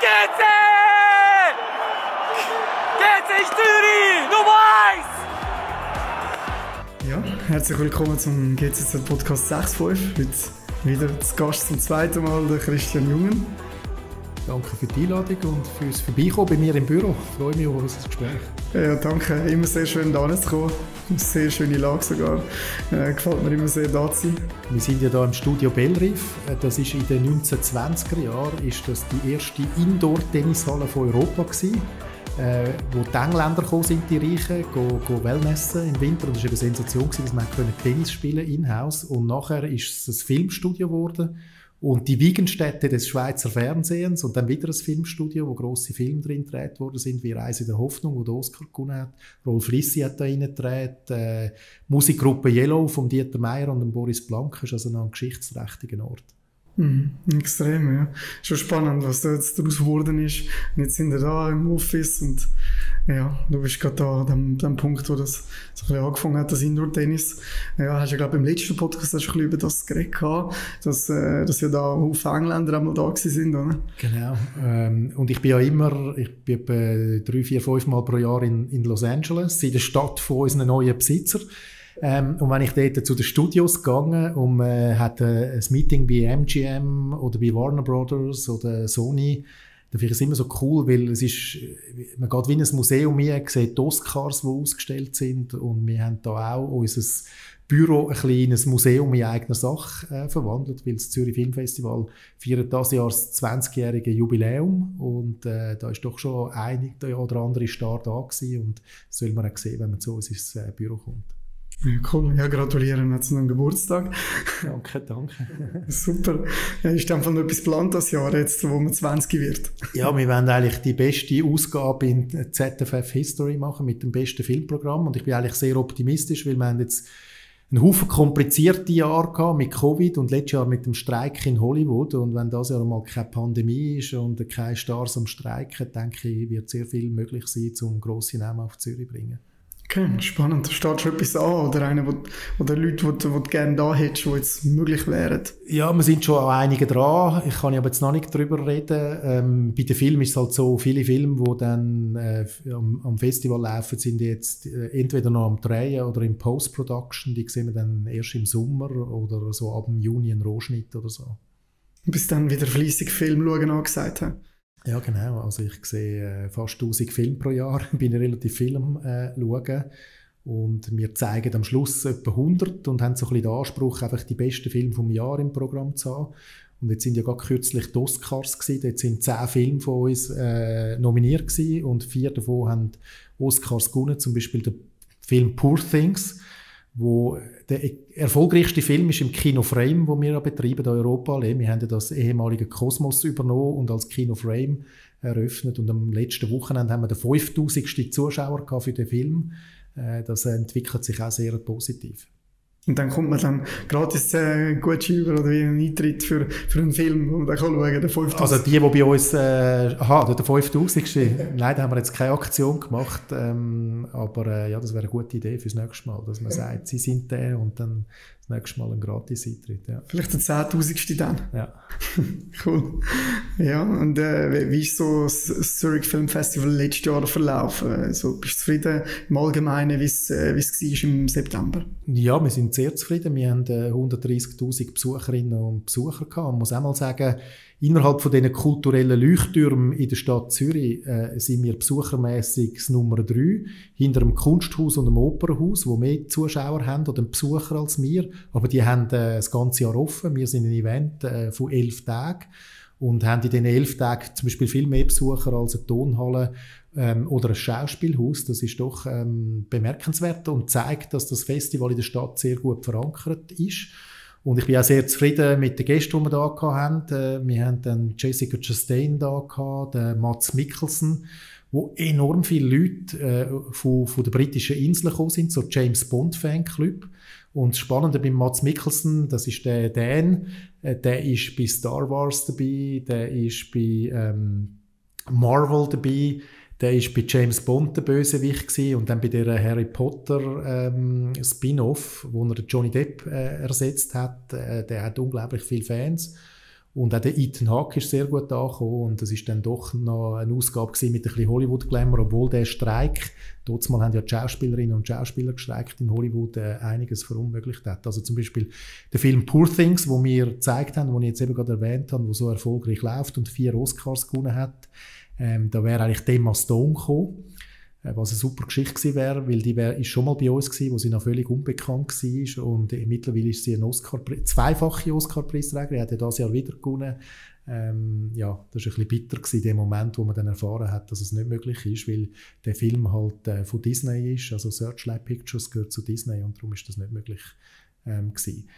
GC! GC Stüri, Nummer 1! Ja, herzlich willkommen zum GCZ Podcast 6.5. Heute wieder zu Gast zum zweiten Mal der Christian Jungen. Danke für die Einladung und fürs Vorbeikommen bei mir im Büro. Ich freue mich auf unser Gespräch. Ja, danke. Immer sehr schön, da zu kommen. Sehr schöne Lage sogar. Äh, gefällt mir immer sehr, da zu sein. Wir sind ja hier im Studio Bellriff. Äh, das ist in den 1920er Jahren ist das die erste Indoor-Tennishalle von Europa gewesen. Äh, wo die Engländer gekommen sind, die Reichen, go, go Wellnessen im Winter. Und das war eine Sensation, gewesen, dass man Tennis spielen in-house. Und nachher ist es ein Filmstudio geworden und die Wiegenstätte des Schweizer Fernsehens und dann wieder ein Filmstudio, wo grosse Filme drin gedreht worden sind, wie Reise der Hoffnung, wo der Oscar gewonnen hat. Rolf Lissi hat da reingedreht. Äh, Musikgruppe Yellow von Dieter Meier und Boris Blank ist also noch ein geschichtsträchtiger Ort. Mhm, extrem, ja. Schon spannend, was da jetzt daraus geworden ist. Und jetzt sind wir da im Office und ja, du bist gerade da an dem, Punkt, wo das so ein angefangen hat, das Indoor-Tennis. Ja, hast du, glaube im letzten Podcast hast du ein über das geredet gehabt, dass, äh, dass ja da auf Engländer einmal da sind, oder? Genau. Ähm, und ich bin ja immer, ich bin etwa drei, vier, fünf Mal pro Jahr in, in Los Angeles, in der Stadt von unseren neuen Besitzern. Ähm, und wenn ich dort zu den Studios gegangen und äh, hat äh, ein Meeting bei MGM oder bei Warner Brothers oder Sony, dann finde ich es immer so cool, weil es ist, man geht wie in ein Museum hier, sieht die Oscars, die ausgestellt sind und wir haben da auch unser Büro ein kleines Museum in eigener Sache äh, verwandelt, weil das Zürich Filmfestival feiert das Jahr das 20-jährige Jubiläum und äh, da ist doch schon der oder andere Star da gewesen und das soll man auch sehen, wenn man zu uns ins äh, Büro kommt. Cool. Ja, gratulieren zu einem Geburtstag. Danke, danke. Super. Ja, ist dann von etwas geplant das Jahr jetzt, wo man 20 wird? Ja, wir wollen eigentlich die beste Ausgabe in ZFF History machen mit dem besten Filmprogramm und ich bin eigentlich sehr optimistisch, weil wir haben jetzt einen Haufen komplizierte Jahre gehabt mit Covid und letztes Jahr mit dem Streik in Hollywood und wenn das Jahr mal keine Pandemie ist und keine Stars am Streiken, denke ich, wird sehr viel möglich sein, um grosse Namen auf Zürich zu bringen. Okay, spannend. Da steht schon etwas an oder einer, wo, oder Leute, die du gerne da hättest, die jetzt möglich wären? Ja, wir sind schon auch einige dran. Ich kann aber jetzt noch nicht darüber reden. Ähm, bei den Filmen ist es halt so, viele Filme, die dann äh, am, am, Festival laufen, sind jetzt äh, entweder noch am Drehen oder im Post-Production. Die sehen wir dann erst im Sommer oder so ab dem Juni einen Rohschnitt oder so. Bis dann wieder fleissig Film schauen angesagt haben. Ja, genau. Also ich sehe äh, fast 1000 Filme pro Jahr, bin relativ viel am äh, schauen. Und wir zeigen am Schluss etwa 100 und haben so ein bisschen den Anspruch, einfach die besten Filme vom Jahr im Programm zu haben. Und jetzt sind ja gerade kürzlich die Oscars gewesen. Dort sind zehn Filme von uns äh, nominiert gewesen und vier davon haben Oscars gewonnen. Zum Beispiel der Film Poor Things wo der erfolgreichste Film ist im Kino Frame, wo wir betreiben in Europa. Wir haben das ehemalige Kosmos übernommen und als Kino Frame eröffnet und am letzten Wochenende haben wir den 5000. Zuschauer für den Film. Äh, das entwickelt sich auch sehr positiv. Und dann kommt man dann gratis äh, Gutschein über oder einen Eintritt für, für einen Film, wo man dann kann schauen der 5000. Also die, die bei uns, äh, aha, der 5000. Nein, da haben wir jetzt keine Aktion gemacht, ähm, aber äh, ja, das wäre eine gute Idee fürs nächste Mal, dass man sagt, sie sind der und dann nächstes Mal ein Gratis-Eintritt. Ja. Vielleicht der 10.000. dann. Ja. cool. Ja, und äh, wie ist so das Zurich Film Festival letztes Jahr verlaufen? Also, bist du zufrieden im Allgemeinen, wie es äh, war im September? Ja, wir sind sehr zufrieden. Wir haben äh, 130.000 Besucherinnen und Besucher gehabt. Man muss auch mal sagen, Innerhalb von diesen kulturellen Leuchttürmen in der Stadt Zürich äh, sind wir besuchermässig das Nummer drei, hinter dem Kunsthaus und dem Opernhaus, wo mehr Zuschauer haben oder Besucher als wir. Aber die haben äh, das ganze Jahr offen. Wir sind ein Event äh, von elf Tagen und haben in diesen elf Tagen zum Beispiel viel mehr Besucher als eine Tonhalle ähm, oder ein Schauspielhaus. Das ist doch ähm, bemerkenswert und zeigt, dass das Festival in der Stadt sehr gut verankert ist. Und ich bin auch sehr zufrieden mit den Gästen, die wir hier hatten. Äh, wir haben dann Jessica Chastain da gehabt, den Mats Mikkelsen, wo enorm viele Leute äh, von, von der britischen Insel gekommen sind, so James Bond Fanclub. Und das Spannende beim Mats Mikkelsen, das ist der Dan, äh, der ist bei Star Wars dabei, der ist bei ähm, Marvel dabei, der ist bei James Bond der Bösewicht gewesen, und dann bei der Harry Potter ähm, Spin-off, wo er Johnny Depp äh, ersetzt hat. Äh, der hat unglaublich viele Fans. Und auch der Ethan Hawke ist sehr gut angekommen und das ist dann doch noch eine Ausgabe mit ein bisschen Hollywood-Glamour, obwohl der Streik, dort mal haben ja die Schauspielerinnen und Schauspieler gestreikt in Hollywood, äh, einiges verunmöglicht hat. Also zum Beispiel der Film Poor Things, wo wir gezeigt haben, den ich jetzt eben gerade erwähnt habe, wo so erfolgreich läuft und vier Oscars gewonnen hat, ähm, da wäre eigentlich Emma Stone gekommen äh, was eine super Geschichte gewesen wäre, weil die wär, ist schon mal bei uns gewesen, wo sie noch völlig unbekannt war und äh, mittlerweile ist sie ein Oscar, zweifache Oscar-Preisträgerin, hat ja das Jahr wieder gewonnen. Ähm, ja, das war ein bisschen bitter gewesen, der Moment, wo man dann erfahren hat, dass es nicht möglich ist, weil der Film halt äh, von Disney ist, also Searchlight Pictures gehört zu Disney und darum ist das nicht möglich ähm, gewesen.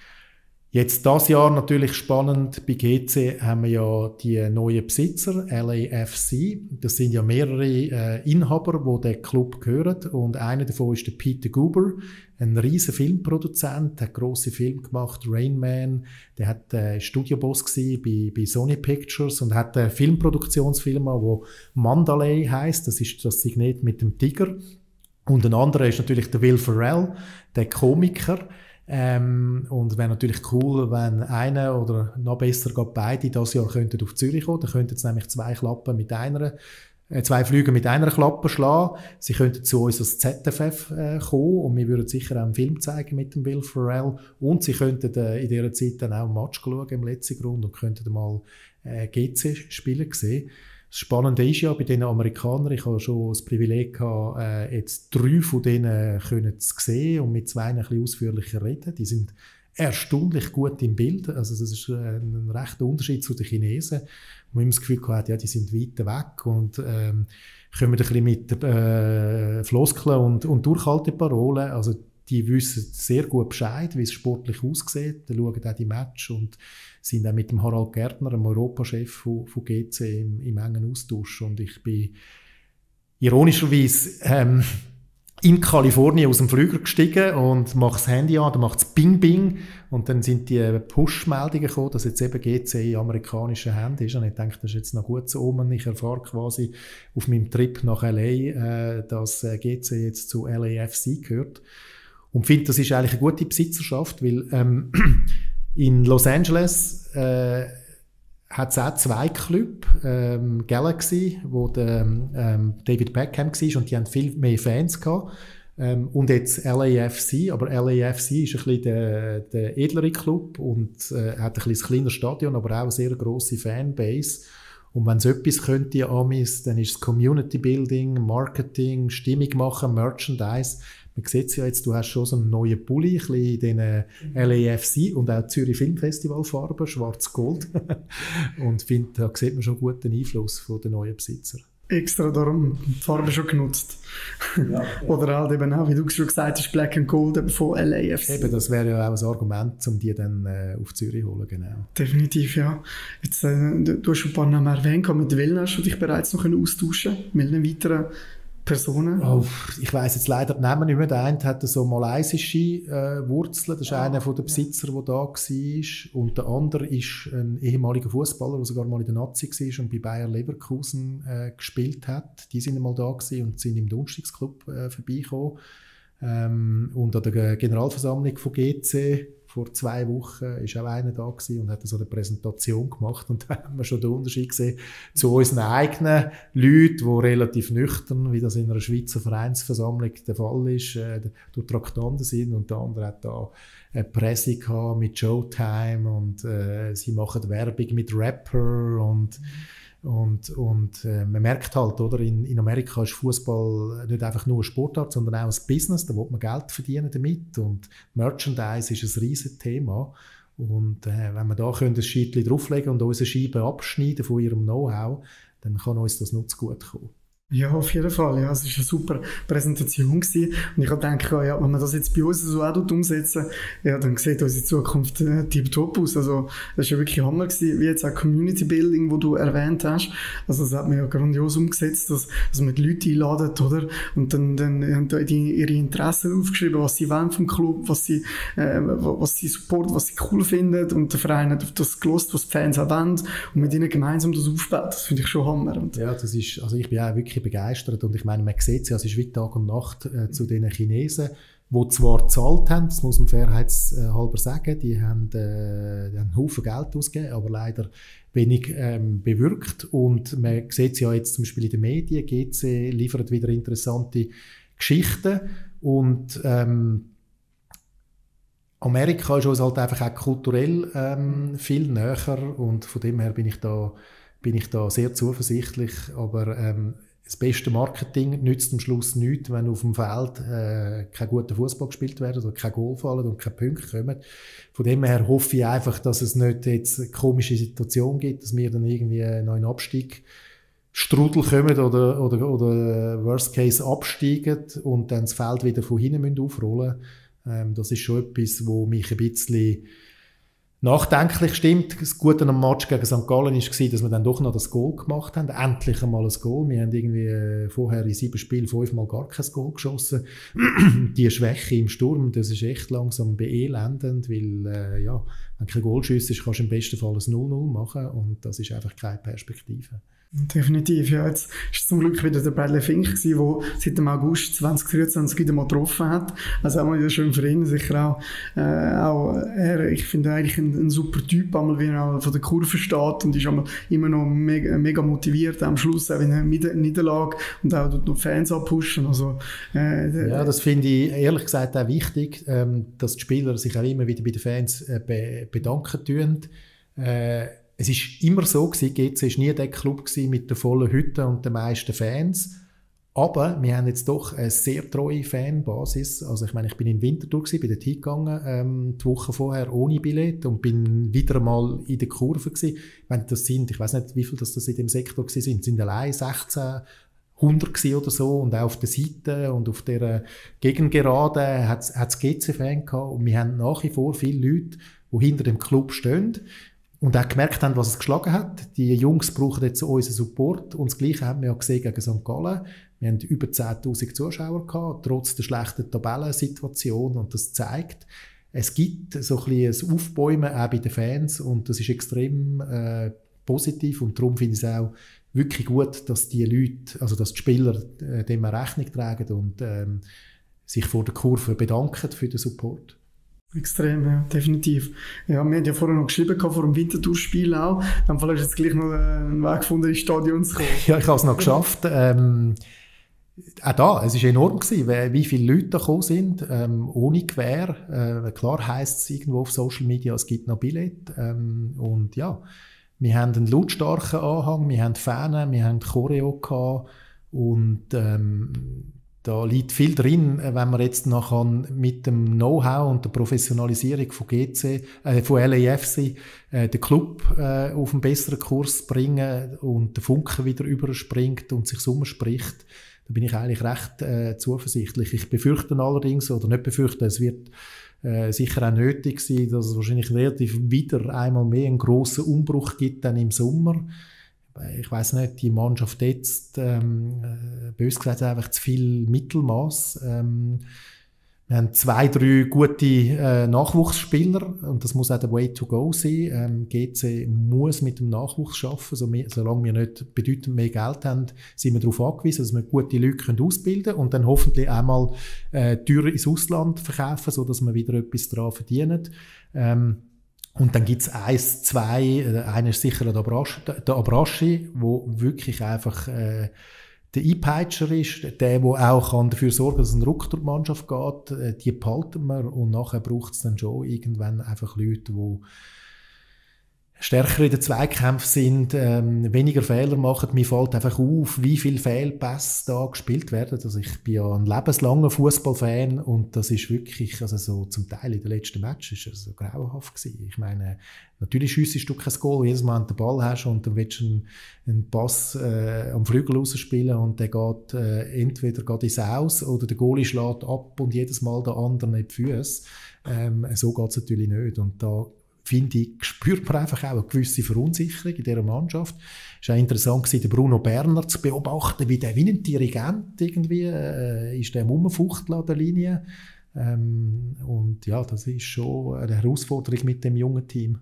Jetzt das Jahr natürlich spannend. Bei GC haben wir ja die neuen Besitzer, LAFC. Das sind ja mehrere äh, Inhaber, wo der Club gehören. Und einer davon ist der Peter Guber, ein riesen Filmproduzent, hat große Filme gemacht, Rain Man. Der hat äh, Studioboss bei, bei Sony Pictures und hat eine Filmproduktionsfirma, wo Mandalay heißt. Das ist das Signet mit dem Tiger. Und ein anderer ist natürlich der Will Ferrell, der Komiker. Ähm, und wäre natürlich cool, wenn einer oder noch besser gerade beide das Jahr könnten auf Zürich kommen. Dann könnten sie nämlich zwei Klappen mit einer äh, zwei Flüge mit einer Klappe schlagen. Sie könnten zu uns als ZFF äh, kommen und wir würden sicher auch einen Film zeigen mit dem Will Ferrell. Und sie könnten äh, in dieser Zeit dann auch ein Match schauen im letzten Grund und könnten mal äh, GC spielen sehen. Das Spannende ist ja bei den Amerikanern, ich habe schon das Privileg gehabt, äh, jetzt drei von denen können zu sehen und mit zwei ein bisschen ausführlicher reden. Die sind erstaunlich gut im Bild. Also das ist ein rechter Unterschied zu den Chinesen, man das Gefühl hat, ja, die sind weit weg und ähm, kommen ein bisschen mit äh, Floskeln und, und Durchhalteparolen. Also die wissen sehr gut Bescheid, wie es sportlich aussieht. Die schauen auch die Match und sind auch mit dem Harald Gärtner, dem Europachef von, von GC, im, im engen Austausch. Und ich bin ironischerweise ähm, in Kalifornien aus dem Flüger gestiegen und mache das Handy an, dann macht es Bing Bing und dann sind die Push-Meldungen gekommen, dass jetzt eben GC in amerikanischen Händen ist und ich denke, das ist jetzt noch gut so um. Ich erfahre quasi auf meinem Trip nach LA, äh, dass äh, GC jetzt zu LAFC gehört und finde, das ist eigentlich eine gute Besitzerschaft, weil ähm, in Los Angeles äh, hat es auch zwei Clubs, ähm, Galaxy, wo der, ähm, David Beckham war und die haben viel mehr Fans gehabt. Ähm, und jetzt LAFC, aber LAFC ist ein bisschen der, der edlere Club und äh, hat ein bisschen ein kleines Stadion, aber auch eine sehr grosse Fanbase. Und wenn es etwas könnte, Amis, dann ist es Community Building, Marketing, Stimmung machen, Merchandise man sieht es ja jetzt, du hast schon so einen neuen Pulli, ein in den. LAFC und auch Zürich Filmfestival Farben, schwarz-gold. und finde, da sieht man schon guten Einfluss von den neuen Besitzer. Extra darum die Farbe schon genutzt. Ja, Oder halt eben auch, wie du schon gesagt hast, Black and Gold eben von LAFC. Eben, das wäre ja auch ein Argument, um die dann äh, auf Zürich zu holen, genau. Definitiv, ja. Jetzt, äh, du hast schon ein paar Namen erwähnt, mit welchen hast du dich bereits noch austauschen Mit einem weiteren Personen? Oh, ich weiß jetzt leider die Namen nicht mehr. Der eine hatte so malaysische äh, Wurzeln. Das ist ah, einer der Besitzer, der da war. Und der andere ist ein ehemaliger Fußballer, der sogar mal in der Nazi war und bei Bayer Leverkusen äh, gespielt hat. Die sind einmal da und sind im Donnerstagsclub äh, vorbeigekommen. Ähm, und an der Generalversammlung von GC vor zwei Wochen ist auch einer da und hat so eine Präsentation gemacht. Und da haben wir schon den Unterschied gesehen zu unseren eigenen Leuten, die relativ nüchtern, wie das in einer Schweizer Vereinsversammlung der Fall ist, äh, durch Traktanten sind. Und der andere hat da eine Presse mit Showtime und äh, sie machen Werbung mit Rapper und mhm und, und äh, man merkt halt, oder, in, in Amerika ist Fußball nicht einfach nur ein Sportart, sondern auch ein Business, da will man Geld verdienen damit. Und Merchandise ist ein riesiges Thema. Und äh, wenn wir da können ein Scheitchen drauflegen und unsere Scheiben abschneiden von ihrem Know-how, dann kann uns das nutzen gut kommen. Ja, auf jeden Fall. Ja, es war eine super Präsentation. Gewesen. Und ich gedacht, ja, wenn wir das jetzt bei uns so auch umsetzen, ja, dann sieht unsere Zukunft äh, tiptop aus. Also, das war ja wirklich Hammer gewesen, wie jetzt auch Community Building, wo du erwähnt hast. Also, das hat man ja grandios umgesetzt, dass, dass man die Leute einladet, oder? Und dann, dann haben die ihre Interessen aufgeschrieben, was sie wollen vom Club, was sie, äh, was sie support, was sie cool finden. Und der Verein hat auf das gelost, was die Fans auch wollen. Und mit ihnen gemeinsam das aufbaut. Das finde ich schon Hammer. Und ja, das ist, also ich bin auch wirklich begeistert und ich meine, man sieht es ja, es ist wie Tag und Nacht äh, zu den Chinesen. die zwar gezahlt haben, das muss man fairheitshalber sagen, die haben, äh, die haben einen Haufen Geld ausgegeben, aber leider wenig ähm, bewirkt. Und man sieht es ja jetzt zum Beispiel in den Medien, GC liefert wieder interessante Geschichten und ähm, Amerika ist uns halt einfach auch kulturell ähm, viel näher und von dem her bin ich da, bin ich da sehr zuversichtlich, aber ähm, das beste Marketing nützt am Schluss nichts, wenn auf dem Feld äh, kein guter Fußball gespielt wird oder kein Goal fallen und keine Punkte kommen. Von dem her hoffe ich einfach, dass es nicht jetzt eine komische Situation gibt, dass wir dann irgendwie einen Abstieg Strudel kommen oder, oder, oder Worst Case absteigen und dann das Feld wieder von hinten aufrollen müssen. Ähm, das ist schon etwas, wo mich ein bisschen nachdenklich stimmt. Das Gute am Match gegen St. Gallen war, dass wir dann doch noch das Goal gemacht haben. Endlich einmal ein Goal. Wir haben irgendwie äh, vorher in sieben Spielen fünfmal gar kein Goal geschossen. Die Schwäche im Sturm, das ist echt langsam beelendend, weil, äh, ja, wenn kein Goal ist, kannst du im besten Fall ein 0-0 machen und das ist einfach keine Perspektive. Definitiv, ja. Jetzt ist zum Glück wieder der Bradley Fink gewesen, der seit dem August 2023 wieder mal getroffen hat. Also auch mal wieder schön für ihn, sicher auch, äh, auch er, ich finde eigentlich ein, ein, super Typ, einmal wie er von der Kurve steht und ist immer noch mega, mega motiviert am Schluss, auch in einer Niederlage und auch dort noch Fans abpushen. Also, äh, ja, das finde ich ehrlich gesagt auch wichtig, ähm, dass die Spieler sich auch immer wieder bei den Fans äh, be bedanken tun. Äh, es ist immer so gewesen, GC ist nie der Club mit der vollen Hütte und den meisten Fans. Aber wir haben jetzt doch eine sehr treue Fanbasis. Also ich meine, ich bin in Winterthur gewesen, bin dort hingegangen, ähm, die Woche vorher ohne Billett und bin wieder mal in der Kurve gewesen. Meine, das sind, ich weiß nicht, wie viel das, das in dem Sektor gewesen sind, sind allein 16 100 oder so und auch auf der Seite und auf der Gegengerade hat es GC-Fan gehabt und wir haben nach wie vor viele Leute, die hinter dem Club stehen und auch gemerkt haben, was es geschlagen hat. Die Jungs brauchen jetzt unseren Support. Und das Gleiche haben wir ja gesehen gegen St. Gallen. Wir haben über 10.000 Zuschauer gehabt, trotz der schlechten Tabellensituation. Und das zeigt, es gibt so ein bisschen ein Aufbäumen auch bei den Fans. Und das ist extrem äh, positiv. Und darum finde ich es auch wirklich gut, dass die Leute, also dass die Spieler äh, dem Rechnung tragen und ähm, sich vor der Kurve bedanken für den Support. Extrem, ja, definitiv. Ja, wir haben ja vorher noch geschrieben, vor dem Winterthur-Spiel auch. Dann hast du jetzt gleich noch äh, einen Weg gefunden, ins Stadion zu kommen. Ja, ich habe es noch geschafft. Ähm, auch da, es war enorm, gewesen, wie viele Leute da gekommen sind, ähm, ohne Gewehr. Äh, klar heisst es irgendwo auf Social Media, es gibt noch Billett. Ähm, und ja, wir haben einen lautstarken Anhang, wir haben Fahnen, wir haben Choreo gehabt und ähm, da liegt viel drin, äh, wenn man jetzt nachher mit dem Know-how und der Professionalisierung von GC, äh, von LAFC, äh, den Club äh, auf einen besseren Kurs bringen und der Funke wieder überspringt und sich umspricht. Da bin ich eigentlich recht äh, zuversichtlich. Ich befürchte allerdings, oder nicht befürchte, es wird äh, sicher auch nötig sein, dass es wahrscheinlich relativ wieder einmal mehr einen grossen Umbruch gibt dann im Sommer ich weiß nicht, die Mannschaft jetzt, ähm, äh, bös gesagt, einfach zu viel Mittelmaß. Ähm, wir haben zwei, drei gute äh, Nachwuchsspieler und das muss auch der Way to go sein. Ähm, GC muss mit dem Nachwuchs schaffen. So solange wir nicht bedeutend mehr Geld haben, sind wir darauf angewiesen, dass wir gute Leute können ausbilden können und dann hoffentlich einmal äh, Türen ins Ausland verkaufen, sodass wir wieder etwas daran verdienen. Ähm, und dann gibt's eins, zwei, äh, einer ist sicher der Abraschi, der Abraschi wo wirklich einfach äh, der Einpeitscher ist, der, der auch kann dafür sorgen kann, dass ein Ruck durch die Mannschaft geht, äh, die behalten wir. Und nachher braucht es dann schon irgendwann einfach Leute, die stärker in den Zweikämpfen sind, ähm, weniger Fehler machen. Mir fällt einfach auf, wie viele Fehlpässe da gespielt werden. Also ich bin ja ein lebenslanger Fußballfan und das ist wirklich, also so zum Teil in den letzten Matches ist es so grauenhaft gewesen. Ich meine, natürlich schiessest du kein Goal, jedes Mal, wenn du den Ball hast und dann willst du einen, einen Pass äh, am Flügel rausspielen und der geht äh, entweder geht ins Aus oder der Goalie schlägt ab und jedes Mal der andere nicht die Füße. Ähm, so geht es natürlich nicht und da finde ich, spürt man einfach auch eine gewisse Verunsicherung in dieser Mannschaft. Es war auch interessant, gewesen, den Bruno Berner zu beobachten, wie der wie ein Dirigent irgendwie äh, ist der Rumfuchtel an der Linie. Ähm, und ja, das ist schon eine Herausforderung mit dem jungen Team.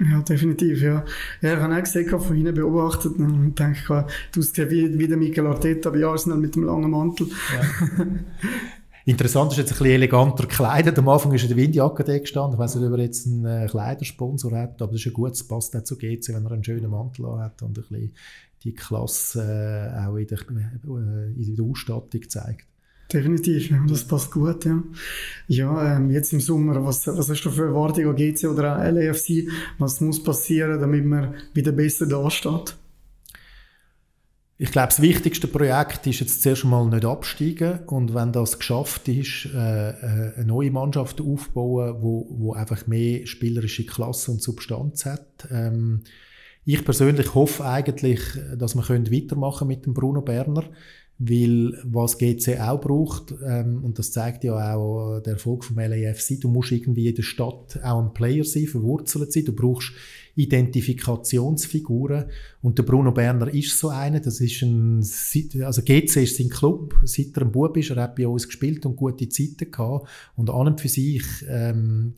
Ja, definitiv, ja. ja ich habe auch gesehen, von hinten beobachtet und denke, du bist wie, wie der Mikel Arteta bei Arsenal mit dem langen Mantel. Ja. Interessant ist jetzt ein bisschen eleganter gekleidet. Am Anfang ist er der Windiacke gestanden. Ich weiß nicht, ob er jetzt einen äh, Kleidersponsor hat, aber das ist ja gut. Es passt auch zu GC, wenn er einen schönen Mantel hat und ein bisschen die Klasse äh, auch in der, äh, in der Ausstattung zeigt. Definitiv, das passt gut. Ja, ja ähm, jetzt im Sommer, was, was hast du für Erwartungen an GC oder an LAFC? Was muss passieren, damit man wieder besser dasteht? Ich glaube, das wichtigste Projekt ist jetzt zuerst mal nicht absteigen und wenn das geschafft ist, äh, äh, eine neue Mannschaft aufbauen, wo, wo einfach mehr spielerische Klasse und Substanz hat. Ähm, ich persönlich hoffe eigentlich, dass wir weitermachen mit dem Bruno Berner, weil was GC auch braucht, ähm, und das zeigt ja auch der Erfolg vom LAFC, du musst irgendwie in der Stadt auch ein Player sein, verwurzelt sein, du brauchst Identifikationsfiguren. Und der Bruno Berner ist so einer. Das ist ein, also GC ist sein Club. Seit er ein Bub ist, er hat bei uns gespielt und gute Zeiten gehabt. Und an und für sich, ähm,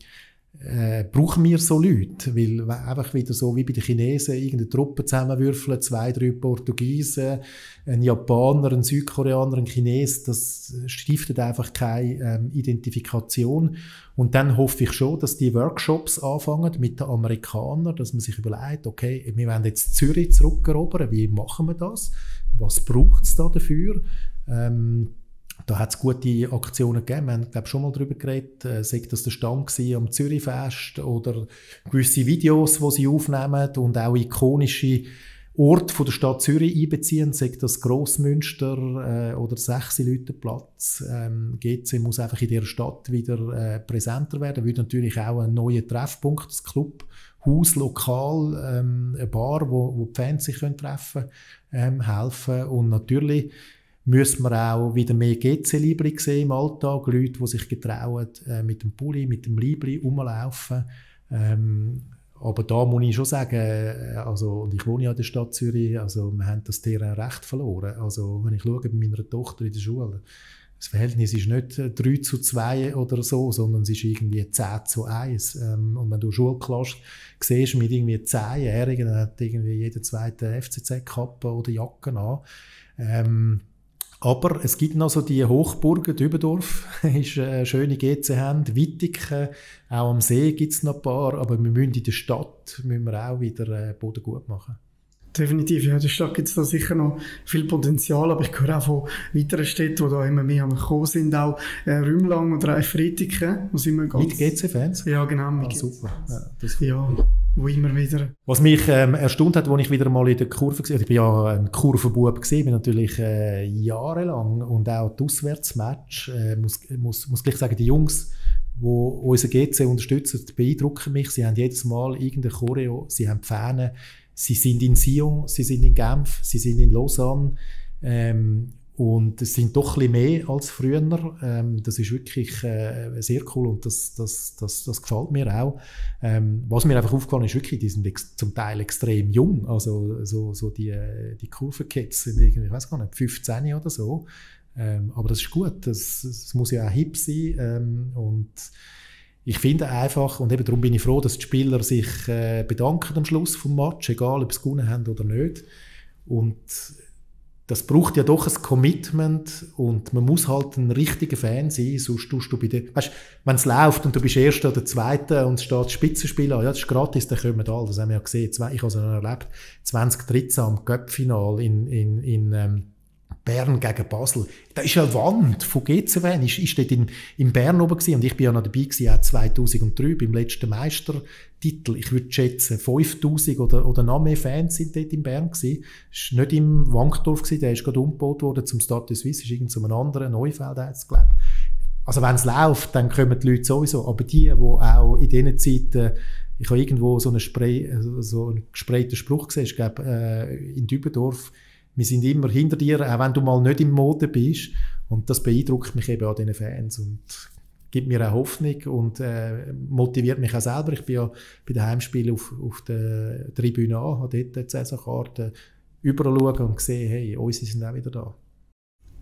äh, brauchen wir so Leute, weil einfach wieder so wie bei den Chinesen irgendeine Truppe zusammenwürfeln, zwei, drei Portugiesen, ein Japaner, ein Südkoreaner, ein Chines, das stiftet einfach keine ähm, Identifikation. Und dann hoffe ich schon, dass die Workshops anfangen mit den Amerikanern, dass man sich überlegt, okay, wir wollen jetzt Zürich zurückerobern, wie machen wir das? Was braucht es da dafür? Ähm, da hat es gute Aktionen gegeben. Wir haben, glaube schon mal darüber geredet. Äh, sei das der Stand am Zürichfest oder gewisse Videos, die sie aufnehmen und auch ikonische Orte von der Stadt Zürich einbeziehen, sei das Grossmünster äh, oder Sechsi-Leutenplatz. Ähm, GC muss einfach in dieser Stadt wieder äh, präsenter werden. Würde natürlich auch ein neuer Treffpunkt, das Clubhaus, lokal, ähm, eine Bar, wo, wo die Fans sich können treffen können, ähm, helfen. Und natürlich müssen wir auch wieder mehr GC-Libri sehen im Alltag. Leute, die sich getrauen, äh, mit dem Pulli, mit dem Libri rumlaufen. Ähm, aber da muss ich schon sagen, äh, also, und ich wohne ja in der Stadt Zürich, also wir haben das Terrain recht verloren. Also wenn ich schaue bei meiner Tochter in der Schule, das Verhältnis ist nicht 3 äh, zu 2 oder so, sondern es ist irgendwie 10 zu 1. Ähm, und wenn du Schulklasse siehst mit irgendwie 10-Jährigen, dann hat irgendwie jeder zweite FCZ-Kappe oder Jacke an. Ähm, aber es gibt noch so die Hochburgen, Dübendorf ist eine schöne GC-Hand, Wittigen, auch am See gibt es noch ein paar, aber wir müssen in der Stadt müssen wir auch wieder äh, Boden gut machen. Definitiv, ja. In der Stadt gibt es da sicher noch viel Potenzial, aber ich höre auch von weiteren Städten, die da immer mehr am Kommen sind, auch äh, Rümlang oder auch Fritiken, wo sind wir ganz... Mit GC-Fans? Ja, genau. Mit ah, super. Ja, das ja, wo immer wieder... Was mich ähm, erstaunt hat, als ich wieder mal in der Kurve war, ich bin ja ein Kurvenbub bin natürlich äh, jahrelang und auch das Auswärtsmatch, äh, muss, muss, muss gleich sagen, die Jungs, die unsere GC unterstützen, beeindrucken mich. Sie haben jedes Mal irgendeine Choreo, sie haben die Fähne, Sie sind in Sion, sie sind in Genf, sie sind in Lausanne. Ähm, und es sind doch ein bisschen mehr als früher. Ähm, das ist wirklich äh, sehr cool und das, das, das, das gefällt mir auch. Ähm, was mir einfach aufgefallen ist, wirklich, die sind zum Teil extrem jung. Also so, so die, die Kurvenkids sind irgendwie, ich weiß gar nicht, 15 oder so. Ähm, aber das ist gut, das, das muss ja auch hip sein. Ähm, und ich finde einfach, und eben darum bin ich froh, dass die Spieler sich äh, bedanken am Schluss vom Match, egal ob sie gewonnen haben oder nicht. Und das braucht ja doch ein Commitment und man muss halt ein richtiger Fan sein, sonst tust du bei dir, weißt, wenn es läuft und du bist Erster oder Zweiter und es steht Spitzenspieler, ja, das ist gratis, dann kommen alle, das haben wir ja gesehen, ich habe es erlebt, 2013 am Göppfinal in, in, in ähm, Bern gegen Basel. Da ist eine Wand von GCW. Ich, ich dort in, in Bern oben gewesen, und ich bin ja noch dabei gewesen, auch 2003 beim letzten Meistertitel. Ich würde schätzen, 5000 oder, oder noch mehr Fans sind dort in Bern gewesen. War nicht im Wankdorf gewesen, der ist gerade umgebaut worden zum Status Suisse, ist irgend zu einem anderen, Neufeld heisst glaube Also wenn es läuft, dann kommen die Leute sowieso. Aber die, die auch in diesen Zeiten ich habe irgendwo so einen, Spray, so einen gesprayten Spruch gesehen, ich glaube, äh, in Dübendorf, wir sind immer hinter dir, auch wenn du mal nicht im Mode bist. Und das beeindruckt mich eben an diesen Fans und gibt mir auch Hoffnung und äh, motiviert mich auch selber. Ich bin ja bei den Heimspielen auf, auf der Tribüne an, habe dort die Saisonkarte überall schauen und gesehen, hey, unsere sind auch wieder da.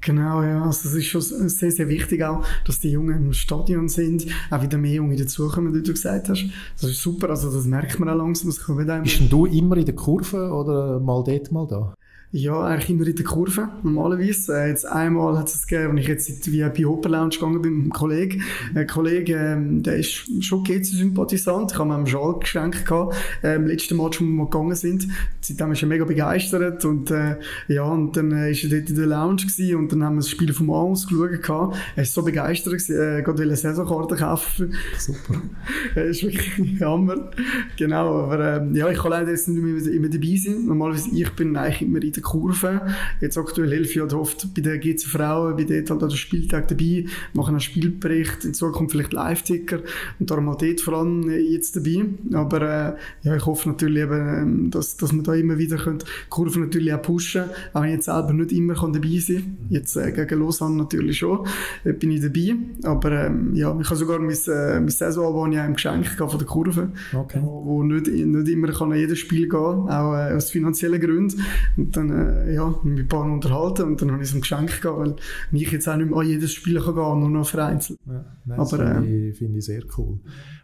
Genau, ja. Also es ist schon sehr, sehr wichtig auch, dass die Jungen im Stadion sind, auch wieder mehr Junge dazukommen, wie du gesagt hast. Das ist super, also das merkt man auch langsam. Das kommt Bist denn du immer in der Kurve oder mal dort, mal da? Ja, eigentlich immer in der Kurve, normalerweise. Äh, jetzt einmal hat es gegeben, als ich jetzt in die VIP Open Lounge gegangen bin mit einem Kollegen. Ein Kollege, ähm, der ist schon GC-Sympathisant. Ich habe mir einen Schal geschenkt gehabt, äh, im letzten Match, wo wir gegangen sind. Seitdem ist er mega begeistert und, äh, ja, und dann äh, ist er dort in der Lounge gewesen und dann haben wir das Spiel vom Aus geschaut gehabt. Er ist so begeistert gewesen, äh, gerade eine Saisonkarte kaufen. Super. er ist wirklich Hammer. Genau, aber, ähm, ja, ich kann leider jetzt nicht mehr immer dabei sein. Normalerweise, ich bin eigentlich immer in der Kurve. Jetzt aktuell helfe ich halt oft bei der GC Frauen, bei dort halt an der Spieltag dabei, mache einen Spielbericht, in Zukunft vielleicht Live-Ticker und darum halt dort vor allem jetzt dabei. Aber äh, ja, ich hoffe natürlich eben, ähm, dass, dass wir da immer wieder können, die Kurve natürlich auch pushen, auch wenn ich jetzt selber nicht immer kann dabei sein kann. Jetzt äh, gegen Lausanne natürlich schon, äh, bin ich dabei. Aber ähm, ja, ich habe sogar mein, äh, mein Saisonalbum ja im Geschenk von der Kurve, Okay. wo, wo nicht, nicht immer kann an jedes Spiel gehen, auch äh, aus finanziellen Gründen. Und dann äh, ja, mit ein paar unterhalten und dann habe ich es ihm Geschenk gegeben, weil ich jetzt auch nicht mehr an jedes Spiel kann gehen nur noch vereinzelt. Ja, nein, das Aber, finde ich, finde ich sehr cool.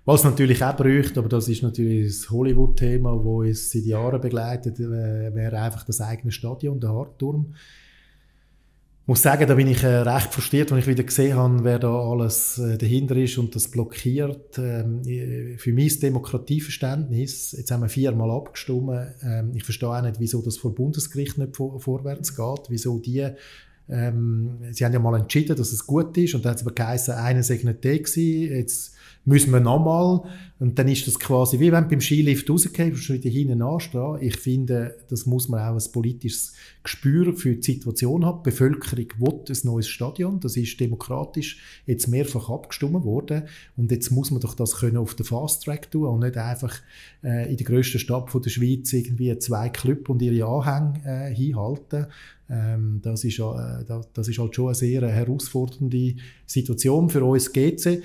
Was natürlich auch bräuchte, aber das ist natürlich das Hollywood-Thema, das uns seit Jahren begleitet, äh, wäre einfach das eigene Stadion, der Hartturm. Muss sagen, da bin ich äh, recht frustriert, wenn ich wieder gesehen habe, wer da alles äh, dahinter ist und das blockiert. Ähm, äh, für mein Demokratieverständnis, jetzt haben wir viermal abgestimmt, ähm, ich verstehe auch nicht, wieso das vor Bundesgericht nicht vor, vorwärts geht, wieso die ähm, sie haben ja mal entschieden, dass es gut ist und dann hat es aber geheißen, einer sei nicht der gewesen, jetzt müssen wir nochmal und dann ist das quasi, wie wenn du beim Skilift rausgehst und wieder hinten anstehen. Ich finde, das muss man auch ein politisches Gespür für die Situation haben. Die Bevölkerung will ein neues Stadion, das ist demokratisch jetzt mehrfach abgestimmt worden und jetzt muss man doch das können auf den Fast Track tun und nicht einfach äh, in der grössten Stadt von der Schweiz irgendwie zwei Club und ihre Anhänge äh, hinhalten. Ähm, das, ist, äh, das ist halt schon eine sehr herausfordernde Situation für uns GC.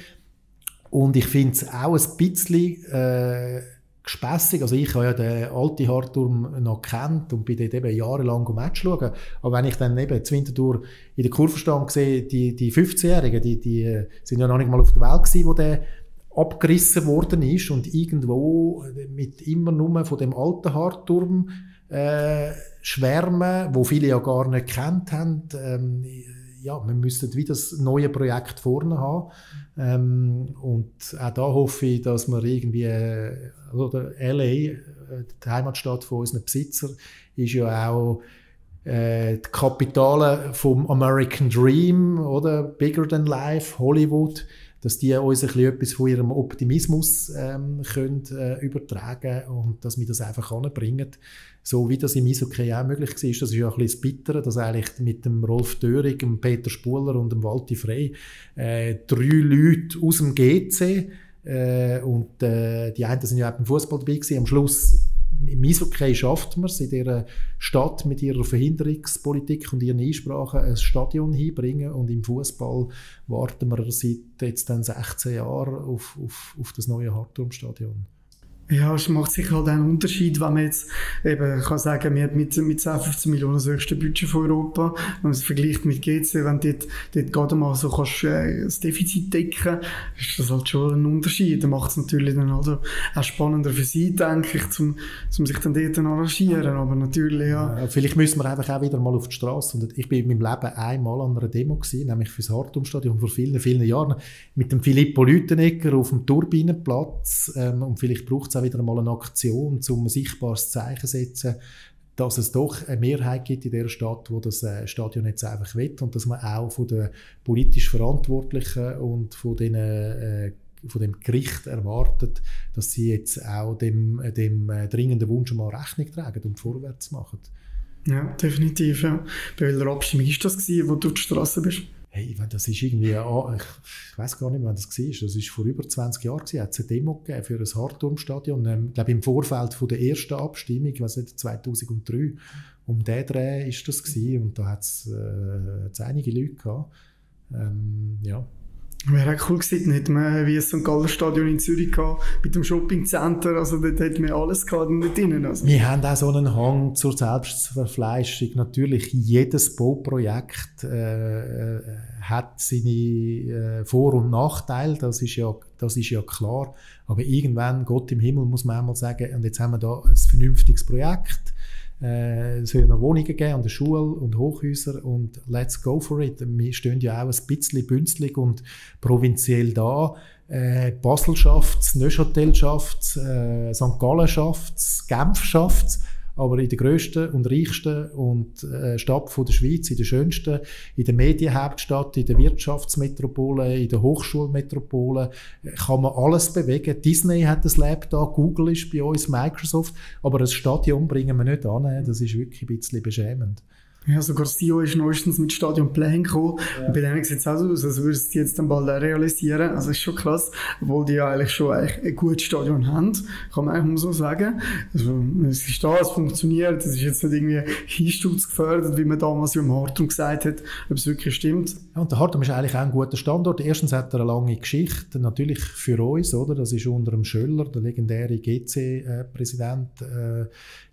Und ich finde es auch ein bisschen äh, gespässig. Also ich habe ja den alten Hartturm noch kennt und bin dort eben jahrelang am Match schauen. Aber wenn ich dann eben zu Winterthur in der Kurve stand sehe, die, die 15-Jährigen, die, die sind ja noch nicht mal auf der Welt gewesen, wo der abgerissen worden ist und irgendwo mit immer nur von dem alten Hartturm äh, schwärmen, wo viele ja gar nicht kennt haben. Ähm, ja, wir müssten wieder das neue Projekt vorne haben. Ähm, und auch da hoffe ich, dass wir irgendwie, oder LA, äh, die Heimatstadt von unseren Besitzer, ist ja auch äh, die Kapitale vom American Dream, oder? Bigger than life, Hollywood dass die uns ein bisschen etwas von ihrem Optimismus ähm, können, äh, übertragen und dass wir das einfach anbringen. So wie das im Eishockey auch möglich war. Das ist ja ein bisschen das dass eigentlich mit dem Rolf Döring, dem Peter Spuler und dem Walti Frey äh, drei Leute aus dem GC äh, und äh, die einen sind ja auch beim Fußball dabei gewesen. Am Schluss im Eishockey schafft man es, in dieser Stadt mit ihrer Verhinderungspolitik und ihren Einsprachen ein Stadion hinbringen und im Fußball warten wir seit jetzt dann 16 Jahren auf, auf, auf das neue Hartturmstadion. Ja, es macht sicher halt einen Unterschied, wenn man jetzt eben kann sagen, wir haben mit, mit 10, 15 Millionen das höchste Budget von Europa, wenn man es vergleicht mit GC, wenn du dort, dort gerade mal so kannst, äh, das Defizit decken, ist das halt schon ein Unterschied. Dann macht es natürlich dann also auch spannender für sie, denke ich, zum, zum sich dann dort arrangieren, aber natürlich, ja. ja. Vielleicht müssen wir einfach auch wieder mal auf die Straße und ich bin in meinem Leben einmal an einer Demo gewesen, nämlich fürs Hartumstadion vor vielen, vielen Jahren, mit dem Filippo Lütenegger auf dem Turbinenplatz ähm, und vielleicht braucht es auch wieder mal eine Aktion, um ein sichtbares Zeichen zu setzen, dass es doch eine Mehrheit gibt in der Stadt, wo das äh, Stadion jetzt einfach will und dass man auch von den politisch Verantwortlichen und von den äh, von dem Gericht erwartet, dass sie jetzt auch dem, dem äh, dringenden Wunsch mal Rechnung tragen und vorwärts machen. Ja, definitiv. Ja. Bei welcher Abstimmung war das, gewesen, wo du auf der Straße bist? Hey, das ist irgendwie, ich, ich weiß gar nicht, wann das war. Das ist vor über 20 Jahren es eine Demo gegeben für ein Hartturmstadion. Ähm, ich glaube, im Vorfeld von der ersten Abstimmung, weiß nicht, 2003, um den Dreh ist das gewesen. Und da hat es äh, einige Leute gehabt. Ähm, ja. Wäre auch cool gewesen, hätte man wie das St. Galler Stadion in Zürich gehabt, mit dem Shoppingcenter, also dort hätten wir alles gehabt nicht drinnen. Also. Wir haben auch so einen Hang zur Selbstverfleischung. Natürlich, jedes Bauprojekt äh, äh, hat seine äh, Vor- und Nachteile, das ist, ja, das ist ja klar. Aber irgendwann, Gott im Himmel, muss man einmal sagen, und jetzt haben wir da ein vernünftiges Projekt, Äh, es soll noch Wohnungen geben an der Schule und Hochhäuser und let's go for it. Wir stehen ja auch ein bisschen bünzlig und provinziell da. Äh, Basel schafft Neuchâtel schafft äh, St. Gallen schafft Genf schafft aber in der grössten und reichsten und äh, Stadt von der Schweiz, in der schönsten, in der Medienhauptstadt, in der Wirtschaftsmetropole, in der Hochschulmetropole, kann man alles bewegen. Disney hat das Lab da, Google ist bei uns, Microsoft, aber ein Stadion bringen wir nicht an. Das ist wirklich ein bisschen beschämend. Ja, sogar Sio ist neuestens mit Stadion Plan gekommen. Ja. Und bei denen sieht es auch so aus, als würden sie jetzt dann bald realisieren. Also, das ist schon krass, obwohl die ja eigentlich schon eigentlich ein gutes Stadion haben. Kann man eigentlich mal so sagen. Also, es ist da, es funktioniert. Es ist jetzt nicht irgendwie Einsturz gefördert, wie man damals im Hartum gesagt hat, ob es wirklich stimmt. Ja, und der Hartum ist eigentlich auch ein guter Standort. Erstens hat er eine lange Geschichte. Natürlich für uns, oder? Das ist unter dem Schöller, der legendäre GC-Präsident, äh,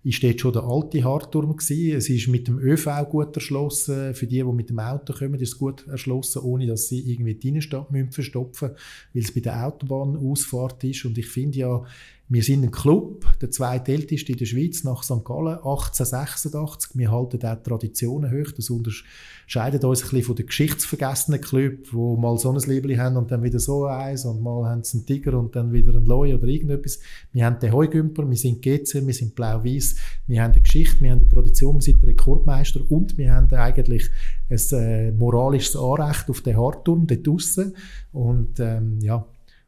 ist dort schon der alte Hartturm gewesen. Es ist mit dem ÖV gut erschlossen. Für die, die mit dem Auto kommen, ist es gut erschlossen, ohne dass sie irgendwie die Innenstadt verstopfen müssen, weil es bei der Autobahnausfahrt ist. Und ich finde ja, wir sind ein Club, der zweitälteste in der Schweiz nach St. Gallen, 1886. Wir halten auch Traditionen hoch. Das unterscheidet uns ein bisschen von den geschichtsvergessenen Club, wo mal so ein Liebling haben und dann wieder so eins und mal haben sie einen Tiger und dann wieder einen Loi oder irgendetwas. Wir haben den Heugümper, wir sind GC, wir sind blau-weiß, wir haben eine Geschichte, wir haben eine Tradition, wir sind Rekordmeister und wir haben eigentlich ein äh, moralisches Anrecht auf den Hartturm dort draussen. Und ähm, ja,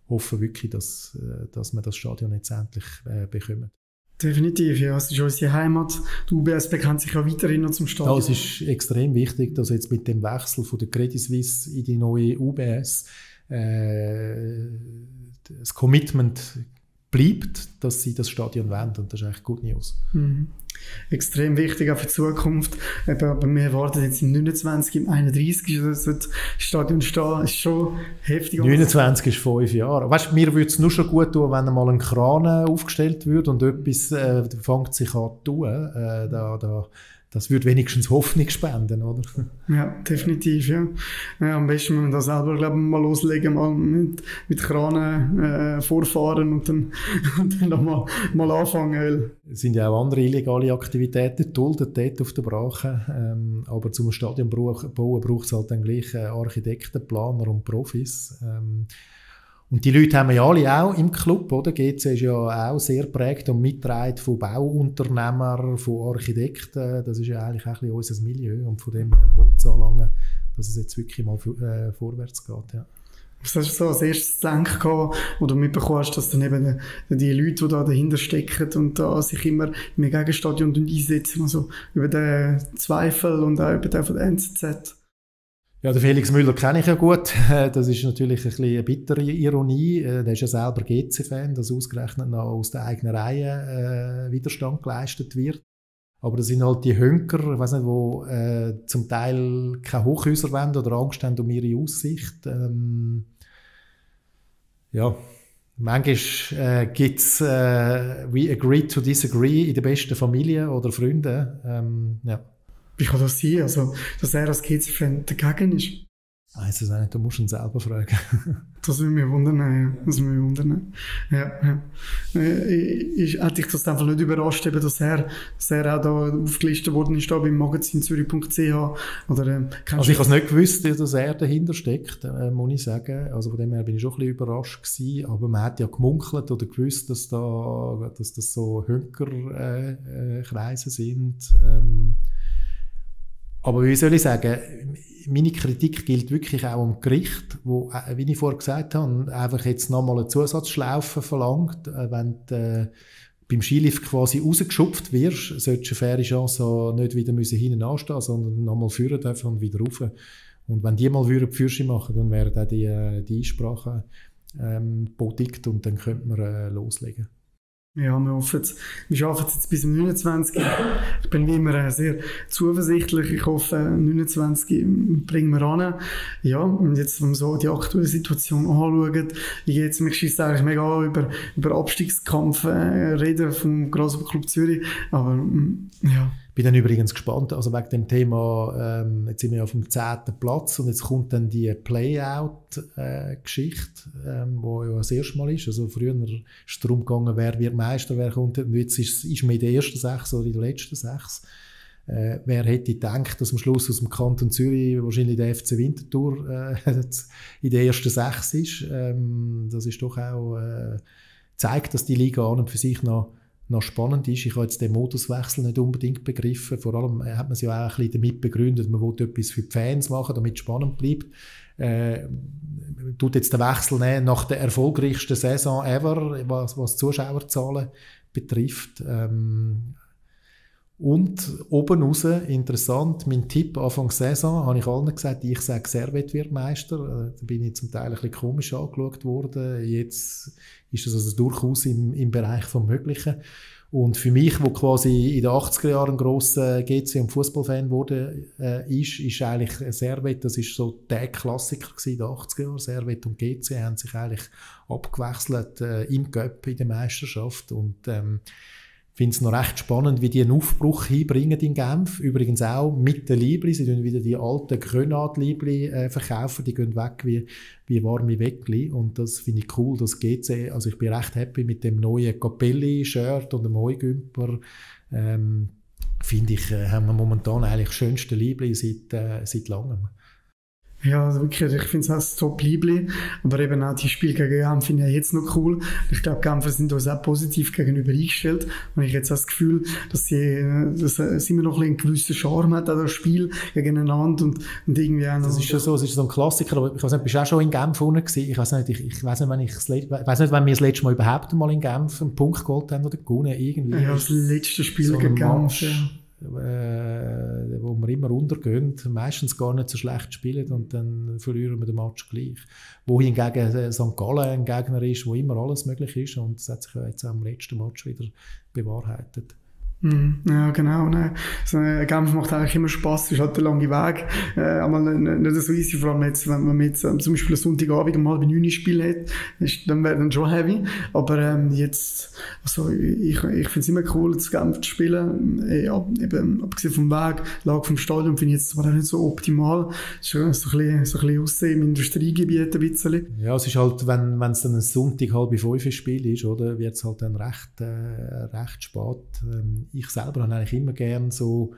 hoffen wirklich, dass, äh, dass wir das Stadion jetzt endlich äh, bekommen. Definitiv, ja. Es ist unsere Heimat. Die UBS bekennt sich ja weiterhin noch zum Stadion. Das ist extrem wichtig, dass jetzt mit dem Wechsel von der Credit Suisse in die neue UBS äh, das Commitment bleibt, dass sie das Stadion wollen. Und das ist eigentlich Good News. Mhm. Extrem wichtig auch für die Zukunft. Aber wir erwarten jetzt im 29, im 31 das Stadion stehen. ist schon heftig. 29 ist fünf Jahre. Weißt, mir würde es nur schon gut tun, wenn mal ein Kran aufgestellt wird und etwas äh, fängt sich an zu tun. Äh, da, da das würde wenigstens Hoffnung spenden, oder? Ja, definitiv, ja. ja am besten, wenn wir da selber, glaube ich, mal loslegen, mal mit, mit Kranen äh, vorfahren und dann, und dann mal, mal anfangen. Weil es sind ja auch andere illegale Aktivitäten geduldet dort auf der Brache, ähm, aber zum Stadion bauen braucht es halt dann gleich Architekten, Planer und Profis. Ähm, und die Leute haben wir ja alle auch im Club, oder? GC ist ja auch sehr prägt und mitgetragen von Bauunternehmern, von Architekten. Das ist ja eigentlich auch ein bisschen unser Milieu und von dem her Holzanlangen, dass es jetzt wirklich mal äh, vorwärts geht, ja. Was hast du so als erstes Denken gehabt, wo du mitbekommen hast, dass dann eben die Leute, die da dahinter stecken und da sich immer im Gegenstadion einsetzen, also über den Zweifel und auch über den von der NZZ? Ja, den Felix Müller kenne ich ja gut. Das ist natürlich ein bisschen eine bittere Ironie. Äh, der ist ja selber GC-Fan, dass ausgerechnet noch aus der eigenen Reihe äh, Widerstand geleistet wird. Aber das sind halt die Hönker, ich weiß nicht, wo äh, zum Teil keine Hochhäuser wollen oder Angst haben um ihre Aussicht. Ähm, ja, manchmal äh, gibt es äh, we agree to disagree in den besten Familien oder Freunden. Ähm, ja. Wie kann das sein? Also, dass er als GC-Fan dagegen ist? Weiß es nicht, du musst ihn selber fragen. das würde mich wundern, ja. Das würde mich wundern. Ja, ja. Äh, ich, hätte ich das einfach nicht überrascht, eben, dass, er, dass er auch da aufgelistet worden ist, da beim Magazin Zürich.ch. Oder, äh, also ich habe es nicht gewusst, dass er dahinter steckt, äh, muss ich sagen. Also von dem her bin ich schon ein bisschen überrascht gewesen. Aber man hat ja gemunkelt oder gewusst, dass, da, dass das so Hönkerkreise äh, äh, sind. Ähm, aber wie soll ich sagen, meine Kritik gilt wirklich auch am Gericht, wo, äh, wie ich vorher gesagt habe, einfach jetzt nochmal eine Zusatzschlaufe verlangt, äh, wenn du, äh, beim Skilift quasi rausgeschupft wirst, solltest du eine faire Chance haben, nicht wieder hinten anstehen, sondern nochmal führen dürfen und wieder rauf. Und wenn die mal würden Fürsche machen, dann wären auch die, die Einsprachen ähm, bodigt und dann könnte man äh, loslegen. Ja, wir hoffen. Wir es jetzt bis zum 29. Ich bin wie immer sehr zuversichtlich. Ich hoffe, 29 bringen wir an. Ja, und jetzt, wenn wir so die aktuelle Situation anschauen, geht es? Mich schießt eigentlich mega über, über Abstiegskampf äh, reden vom Grasshopper Club Zürich. Aber, mm, ja. Bin dann übrigens gespannt, also wegen dem Thema, ähm, jetzt sind wir auf dem zehnten Platz und jetzt kommt dann die Playout-Geschichte, äh, ähm, wo ja das erste Mal ist. Also früher ist es darum gegangen, wer wird Meister, wer kommt, und jetzt ist, ist man in den ersten sechs oder in den letzten sechs. Äh, wer hätte gedacht, dass am Schluss aus dem Kanton Zürich wahrscheinlich der FC Winterthur äh, in den ersten sechs ist. Ähm, das ist doch auch, äh, zeigt, dass die Liga an und für sich noch noch spannend ist. Ich habe jetzt den Moduswechsel nicht unbedingt begriffen. Vor allem äh, hat man es ja auch ein bisschen damit begründet, man will etwas für die Fans machen, damit es spannend bleibt. Äh, tut jetzt den Wechsel nehmen nach der erfolgreichsten Saison ever, was, was Zuschauerzahlen betrifft. Ähm, und oben raus, interessant, mein Tipp Anfang Saison, habe ich allen gesagt, ich sage, Servet wird Meister. Äh, da bin ich zum Teil ein bisschen komisch angeschaut worden. Jetzt ist das also durchaus im, im Bereich vom Möglichen. Und für mich, wo quasi in den 80er Jahren ein grosser GC- und Fußballfan wurde, äh, ist, ist eigentlich Servet, das ist so der Klassiker in den 80er Jahren. Servet und GC haben sich eigentlich abgewechselt äh, im Göpp in der Meisterschaft. Und ähm, finde es noch recht spannend, wie die einen Aufbruch hinbringen in Genf. Übrigens auch mit den Libri. Sie tun wieder die alten Grenade-Libri äh, verkaufen. Die gehen weg wie, wie warme Weckli. Und das finde ich cool, das GC. Also ich bin recht happy mit dem neuen Capelli-Shirt und dem Heugümper. Ähm, finde ich, äh, haben wir momentan eigentlich das schönste Libri seit, äh, seit langem. Ja, also wirklich, ich finde es auch top lieblich. Aber eben auch die Spiele gegen Genf finde ich jetzt noch cool. Ich glaube, Genfer sind uns auch positiv gegenüber eingestellt. Und ich jetzt auch das Gefühl, dass sie, dass sie immer noch ein, einen gewissen Charme hat, das Spiel gegeneinander und, und irgendwie auch. Das ist schon so, es ist so ein Klassiker. Aber ich weiß nicht, bist du auch schon in Genf unten gewesen? Ich weiß nicht, ich, ich weiß nicht, wenn ich weiß nicht, wenn wir das letzte Mal überhaupt mal in Genf einen Punkt geholt haben oder gewonnen, irgendwie. Ja, das letzte Spiel so gegen Genf, ja äh, wo wir immer untergehen, meistens gar nicht so schlecht spielen und dann verlieren wir den Match gleich. Wo hingegen St. Gallen ein Gegner ist, wo immer alles möglich ist und das hat sich jetzt auch im letzten Match wieder bewahrheitet. Mhm. Ja, genau. Ne. So ein Kampf macht eigentlich immer Spaß. Es ist halt ein langer Weg. Äh, aber nicht, so easy. Vor allem jetzt, wenn man jetzt ähm, zum Beispiel einen Sonntagabend um halb neun Spiel hat, ist, dann wäre dann schon heavy. Aber ähm, jetzt, also ich, ich finde es immer cool, das Kampf zu spielen. Äh, ja, eben, abgesehen vom Weg, Lage vom Stadion finde ich jetzt zwar nicht so optimal. Es ist so ein bisschen, so ein bisschen aussehen im Industriegebiet ein bisschen. Ja, es ist halt, wenn es dann ein Sonntag halb fünf Spiel ist, wird es halt dann recht, äh, recht spät. Ähm, ich selber habe eigentlich immer gern so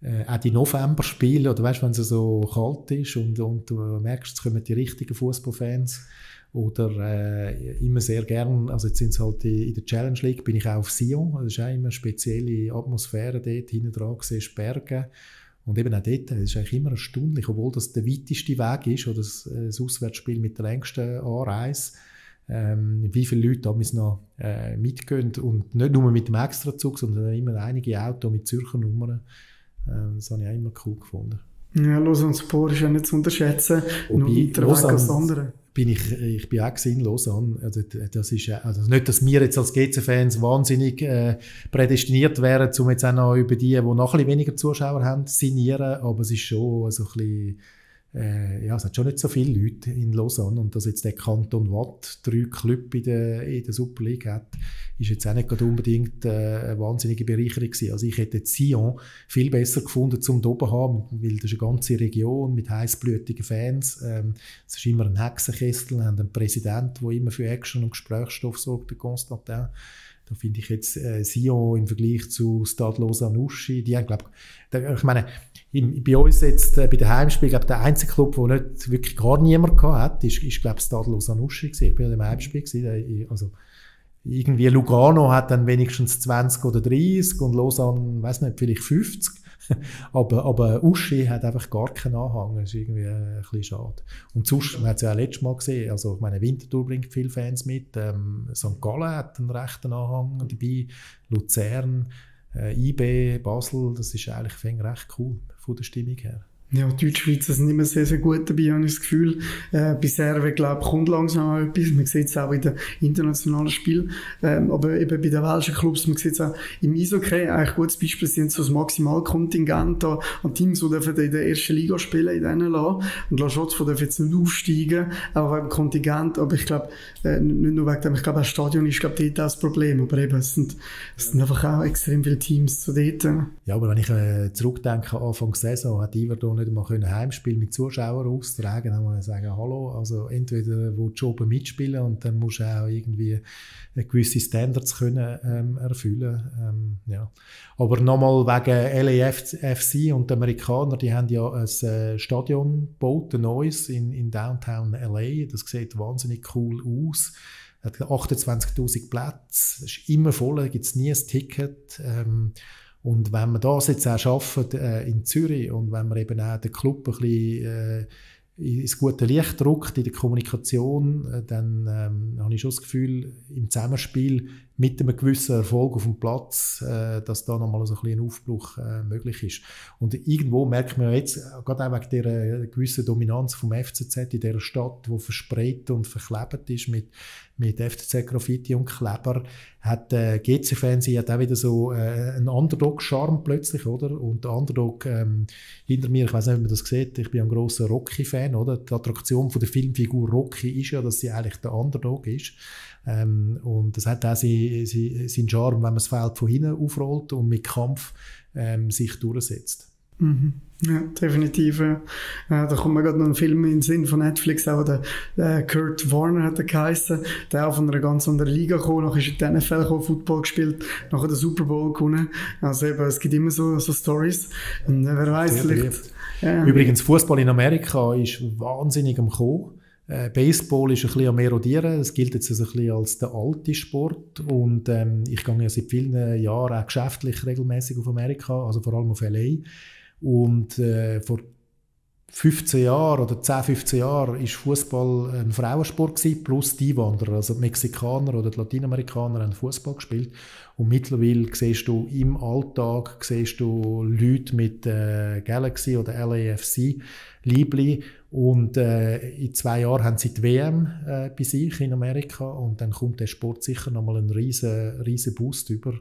äh, auch die November-Spiele, oder weißt, wenn es so kalt ist und, und du merkst, es kommen die richtigen Fußballfans oder äh, immer sehr gern, also jetzt sind es halt die, in der Challenge League, bin ich auch auf Sion, das ist auch immer eine spezielle Atmosphäre dort, hinten dran siehst Berge. Und eben auch dort, das ist eigentlich immer erstaunlich, obwohl das der weiteste Weg ist oder das, das Auswärtsspiel mit der längsten Anreise, ähm, wie viele Leute damals noch äh, mitgehen und nicht nur mit dem Extrazug, sondern immer einige Autos mit Zürcher Nummern. Ähm, das habe ich auch immer cool gefunden. Ja, Lausanne Sport ist ja nicht zu unterschätzen, Wobei, noch weiter Lausanne, als andere. Bin ich, ich bin auch in Lausanne. Also, das ist, also nicht, dass wir jetzt als GC-Fans wahnsinnig äh, prädestiniert wären, um jetzt auch noch über die, die noch ein bisschen weniger Zuschauer haben, zu signieren, aber es ist schon so ein bisschen äh, ja, es hat schon nicht so viele Leute in Lausanne und dass jetzt der Kanton Watt drei Clubs in der, in der Super League hat, ist jetzt auch nicht unbedingt äh, eine wahnsinnige Bereicherung gewesen. Also ich hätte Sion viel besser gefunden zum oben haben, weil das ist eine ganze Region mit heißblütigen Fans. Ähm, es ist immer ein Hexenkessel, haben einen Präsident, der immer für Action und Gesprächsstoff sorgt, der Constantin. Da finde ich jetzt äh, Sion im Vergleich zu Stade Lausanne-Uschi, die haben, glaub, ich meine, im, bei uns jetzt äh, bei den Heimspielen, glaube der einzige Club, der nicht wirklich gar niemand hat, ist, ist glaube ich, Stade Lausanne-Uschi gewesen. Ich bin ja im Heimspiel gewesen, also irgendwie Lugano hat dann wenigstens 20 oder 30 und Lausanne, weiß nicht, vielleicht 50. aber, aber Uschi hat einfach gar keinen Anhang. Das ist irgendwie ein bisschen schade. Und sonst, man hat es ja auch letztes Mal gesehen, also ich meine, Winterthur bringt viele Fans mit. Ähm, St. Gallen hat einen rechten Anhang dabei. Luzern, äh, IB, Basel, das ist eigentlich recht cool von der Stimmung her. Ja, die Deutschschweizer sind immer sehr, sehr gut dabei, habe ich das Gefühl. Äh, bei Serve, glaube ich, kommt langsam auch etwas. Man sieht es auch in den internationalen Spielen. Ähm, aber eben bei den welschen Clubs, man sieht es auch im Eishockey, eigentlich gutes Beispiel sind so das Maximalkontingent da an Teams, die dürfen in der ersten Liga spielen, in denen lassen. Und La Schotz dürfen jetzt nicht aufsteigen, auch wegen Kontingent. Aber ich glaube, äh, nicht nur wegen dem, ich glaube, das Stadion ist, glaube dort auch das Problem. Aber eben, es sind, es sind einfach auch extrem viele Teams so dort. Ja, aber wenn ich äh, zurückdenke, Anfang Saison hat Iverdon nicht mal ein Heimspiel mit Zuschauern austragen, dann muss man sagen, hallo, also entweder willst du oben mitspielen und dann musst du auch irgendwie gewisse Standards können ähm, erfüllen. Ähm, ja. Aber nochmal wegen LAFC und die Amerikaner, die haben ja ein äh, Stadion gebaut, ein neues in, in Downtown LA. Das sieht wahnsinnig cool aus. Hat 28.000 Plätze, es ist immer voll, da gibt es nie ein Ticket. Ähm, und wenn man das jetzt auch schafft äh, in Zürich und wenn man eben auch den Club ein bisschen äh, ins gute Licht drückt in der Kommunikation, äh, dann ähm, habe ich schon das Gefühl, im Zusammenspiel mit einem gewissen Erfolg auf dem Platz, äh, dass da nochmal so ein, bisschen Aufbruch äh, möglich ist. Und irgendwo merkt man jetzt, äh, gerade auch wegen dieser gewissen Dominanz vom FCZ in dieser Stadt, die verspreit und verklebt ist mit, mit FCZ Graffiti und Kleber, hat äh, GC-Fans hat auch wieder so äh, einen Underdog-Charme plötzlich, oder? Und der Underdog ähm, hinter mir, ich weiß nicht, ob man das sieht, ich bin ein großer Rocky-Fan, oder? Die Attraktion von der Filmfigur Rocky ist ja, dass sie eigentlich der Underdog ist. Ähm, und das hat auch seinen sein, sein Charme, wenn man das Feld von hinten aufrollt und mit Kampf ähm, sich durchsetzt. Mhm. Ja, definitiv. Ja. da kommt mir gerade noch ein Film in den Sinn von Netflix, auch der, der Kurt Warner hat er geheißen, der auch von einer ganz anderen Liga kam, nachher ist er in den NFL gekommen, Football gespielt, nachher den Super Bowl gewonnen. Also eben, es gibt immer so, so Stories. Und äh, wer weiß, vielleicht... Ja. Übrigens, Fußball in Amerika ist wahnsinnig am Kommen. Äh, Baseball ist ein bisschen am erodieren. Es gilt jetzt also ein bisschen als der alte Sport. Und ähm, ich gehe ja seit vielen Jahren auch geschäftlich regelmäßig auf Amerika, also vor allem auf LA. Und äh, vor 15 Jahren oder 10, 15 Jahren ist Fußball ein Frauensport gewesen, plus die Wanderer, also die Mexikaner oder die Latinamerikaner haben Fußball gespielt. Und mittlerweile siehst du im Alltag siehst du Leute mit äh, Galaxy oder LAFC Liebli und äh, in zwei Jahren haben sie die WM äh, bei sich in Amerika und dann kommt der Sport sicher nochmal einen riesen, riesen Boost über.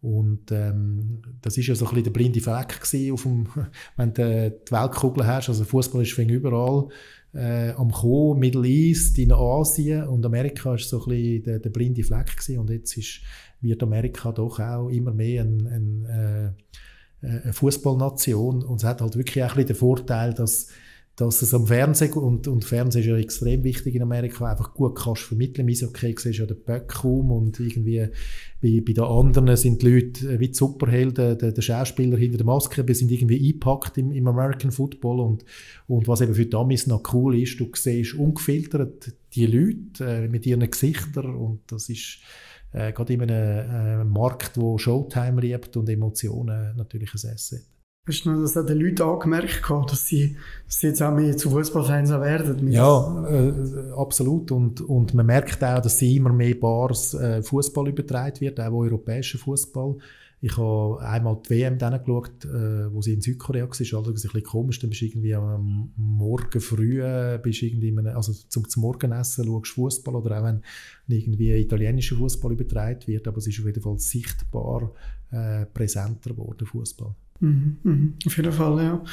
Und ähm, das ist ja so ein bisschen der blinde Fleck auf dem, wenn du die Weltkugel hast. Also Fußball ist überall äh, am Kommen, Middle East, in Asien und Amerika ist so ein bisschen der, der blinde Fleck gewesen. Und jetzt ist, wird Amerika doch auch immer mehr ein, ein, äh, eine Fußballnation und es hat halt wirklich auch ein bisschen den Vorteil, dass dass es am Fernsehen, und, und Fernsehen ist ja extrem wichtig in Amerika, einfach gut kannst vermitteln. Im Eishockey siehst du ja den Böck kaum und irgendwie bei, bei den anderen sind die Leute wie die Superhelden, der, der Schauspieler hinter der Maske, die sind irgendwie eingepackt im, im American Football und, und was eben für die Amis noch cool ist, du siehst ungefiltert die Leute äh, mit ihren Gesichtern und das ist äh, gerade in einem äh, Markt, wo Showtime liebt und Emotionen natürlich ein Asset. Hast du das den Leuten angemerkt, dass sie, dass sie jetzt auch mehr zu Fußballfans werden? Ja, äh, absolut. Und, und man merkt auch, dass sie immer mehr Bars äh, Fußball übertragen wird, auch europäischer Fußball. Ich habe einmal die WM dann geschaut, äh, wo sie in Südkorea war. Das ist alles ein bisschen komisch. Dann bist du irgendwie am Morgen früh, äh, bist irgendwie einem, also zum, zum Morgenessen schaust Fußball oder auch wenn irgendwie italienischer Fußball übertragen wird. Aber es ist auf jeden Fall sichtbar äh, präsenter geworden, Fußball. Mhm, mhm, auf jeden Fall, ja.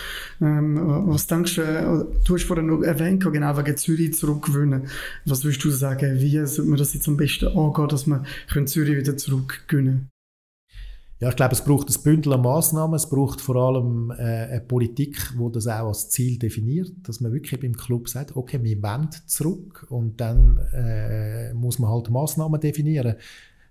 Ähm, was denkst du, äh, du hast vorhin noch erwähnt, genau wegen Zürich zurückgewinnen. Was würdest du sagen, wie sollte man das jetzt am besten angehen, dass man Zürich wieder zurückgewinnen ja, ich glaube, es braucht ein Bündel an Massnahmen. Es braucht vor allem äh, eine Politik, die das auch als Ziel definiert, dass man wirklich beim Club sagt, okay, wir wollen zurück und dann äh, muss man halt Massnahmen definieren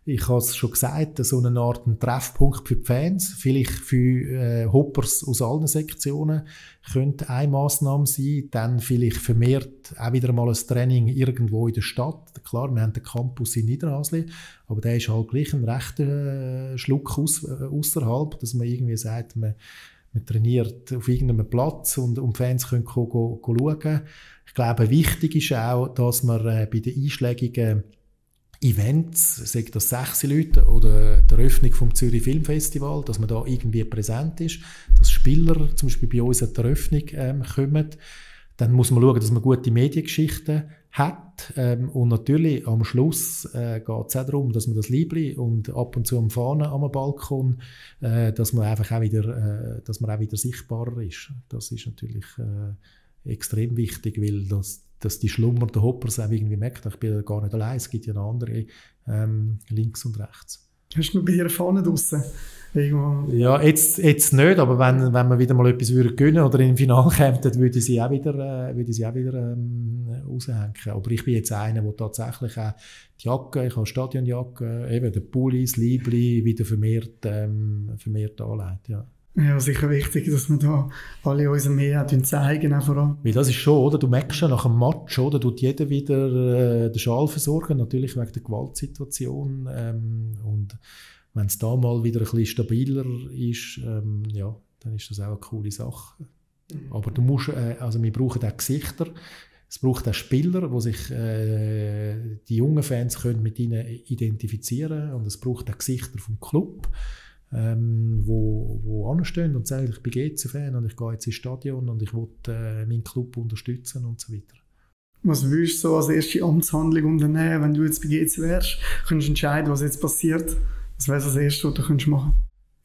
ich habe es schon gesagt, so eine Art ein Treffpunkt für die Fans, vielleicht für äh, Hoppers aus allen Sektionen, könnte eine Massnahme sein, dann vielleicht vermehrt auch wieder mal ein Training irgendwo in der Stadt. Klar, wir haben den Campus in Niederhasli, aber der ist halt gleich ein rechter äh, Schluck aus, äh, außerhalb, dass man irgendwie sagt, man, man trainiert auf irgendeinem Platz und, und Fans können go, go, go schauen. Ich glaube, wichtig ist auch, dass man äh, bei den Einschlägigen Events, sei das sechs Leute oder die Eröffnung vom Zürich Filmfestival, dass man da irgendwie präsent ist, dass Spieler zum Beispiel bei uns an die Eröffnung ähm, kommen. Dann muss man schauen, dass man gute Mediengeschichten hat. Ähm, und natürlich am Schluss äh, geht es auch darum, dass man das Liebli und ab und zu am Fahnen am Balkon, äh, dass man einfach auch wieder, äh, dass man auch wieder sichtbarer ist. Das ist natürlich äh, extrem wichtig, weil das, dass die schlummernden Hoppers auch irgendwie merken, ich bin gar nicht allein, es gibt ja noch andere ähm, links und rechts. Hast du noch bei dir Fahne draussen? Irgendwo. Ja, jetzt, jetzt nicht, aber wenn, wenn wir wieder mal etwas würde gewinnen oder in Finale käme, dann würde ich sie auch wieder, äh, würde ich sie auch wieder ähm, raushängen. Aber ich bin jetzt einer, der tatsächlich auch die Jacke, ich habe Stadionjacke, eben der Pulli, das Liebli wieder vermehrt, ähm, vermehrt anlegt, ja. Ja, sicher wichtig, dass wir da alle unsere Mehr zeigen, auch vor allem. Weil das ist schon, oder? Du merkst schon nach einem Match, oder? Tut jeder wieder äh, den Schal versorgen, natürlich wegen der Gewaltsituation. Ähm, und wenn es da mal wieder ein bisschen stabiler ist, ähm, ja, dann ist das auch eine coole Sache. Aber du musst, äh, also wir brauchen auch Gesichter. Es braucht auch Spieler, wo sich äh, die jungen Fans können mit ihnen identifizieren und es braucht auch Gesichter vom Club ähm, wo, wo anstehen und sagen, ich bin GC-Fan und ich gehe jetzt ins Stadion und ich will äh, meinen Club unterstützen und so weiter. Was würdest du so als erste Amtshandlung unternehmen, wenn du jetzt bei GC wärst? Könntest du entscheiden, was jetzt passiert? Was wäre das Erste, was du könntest machen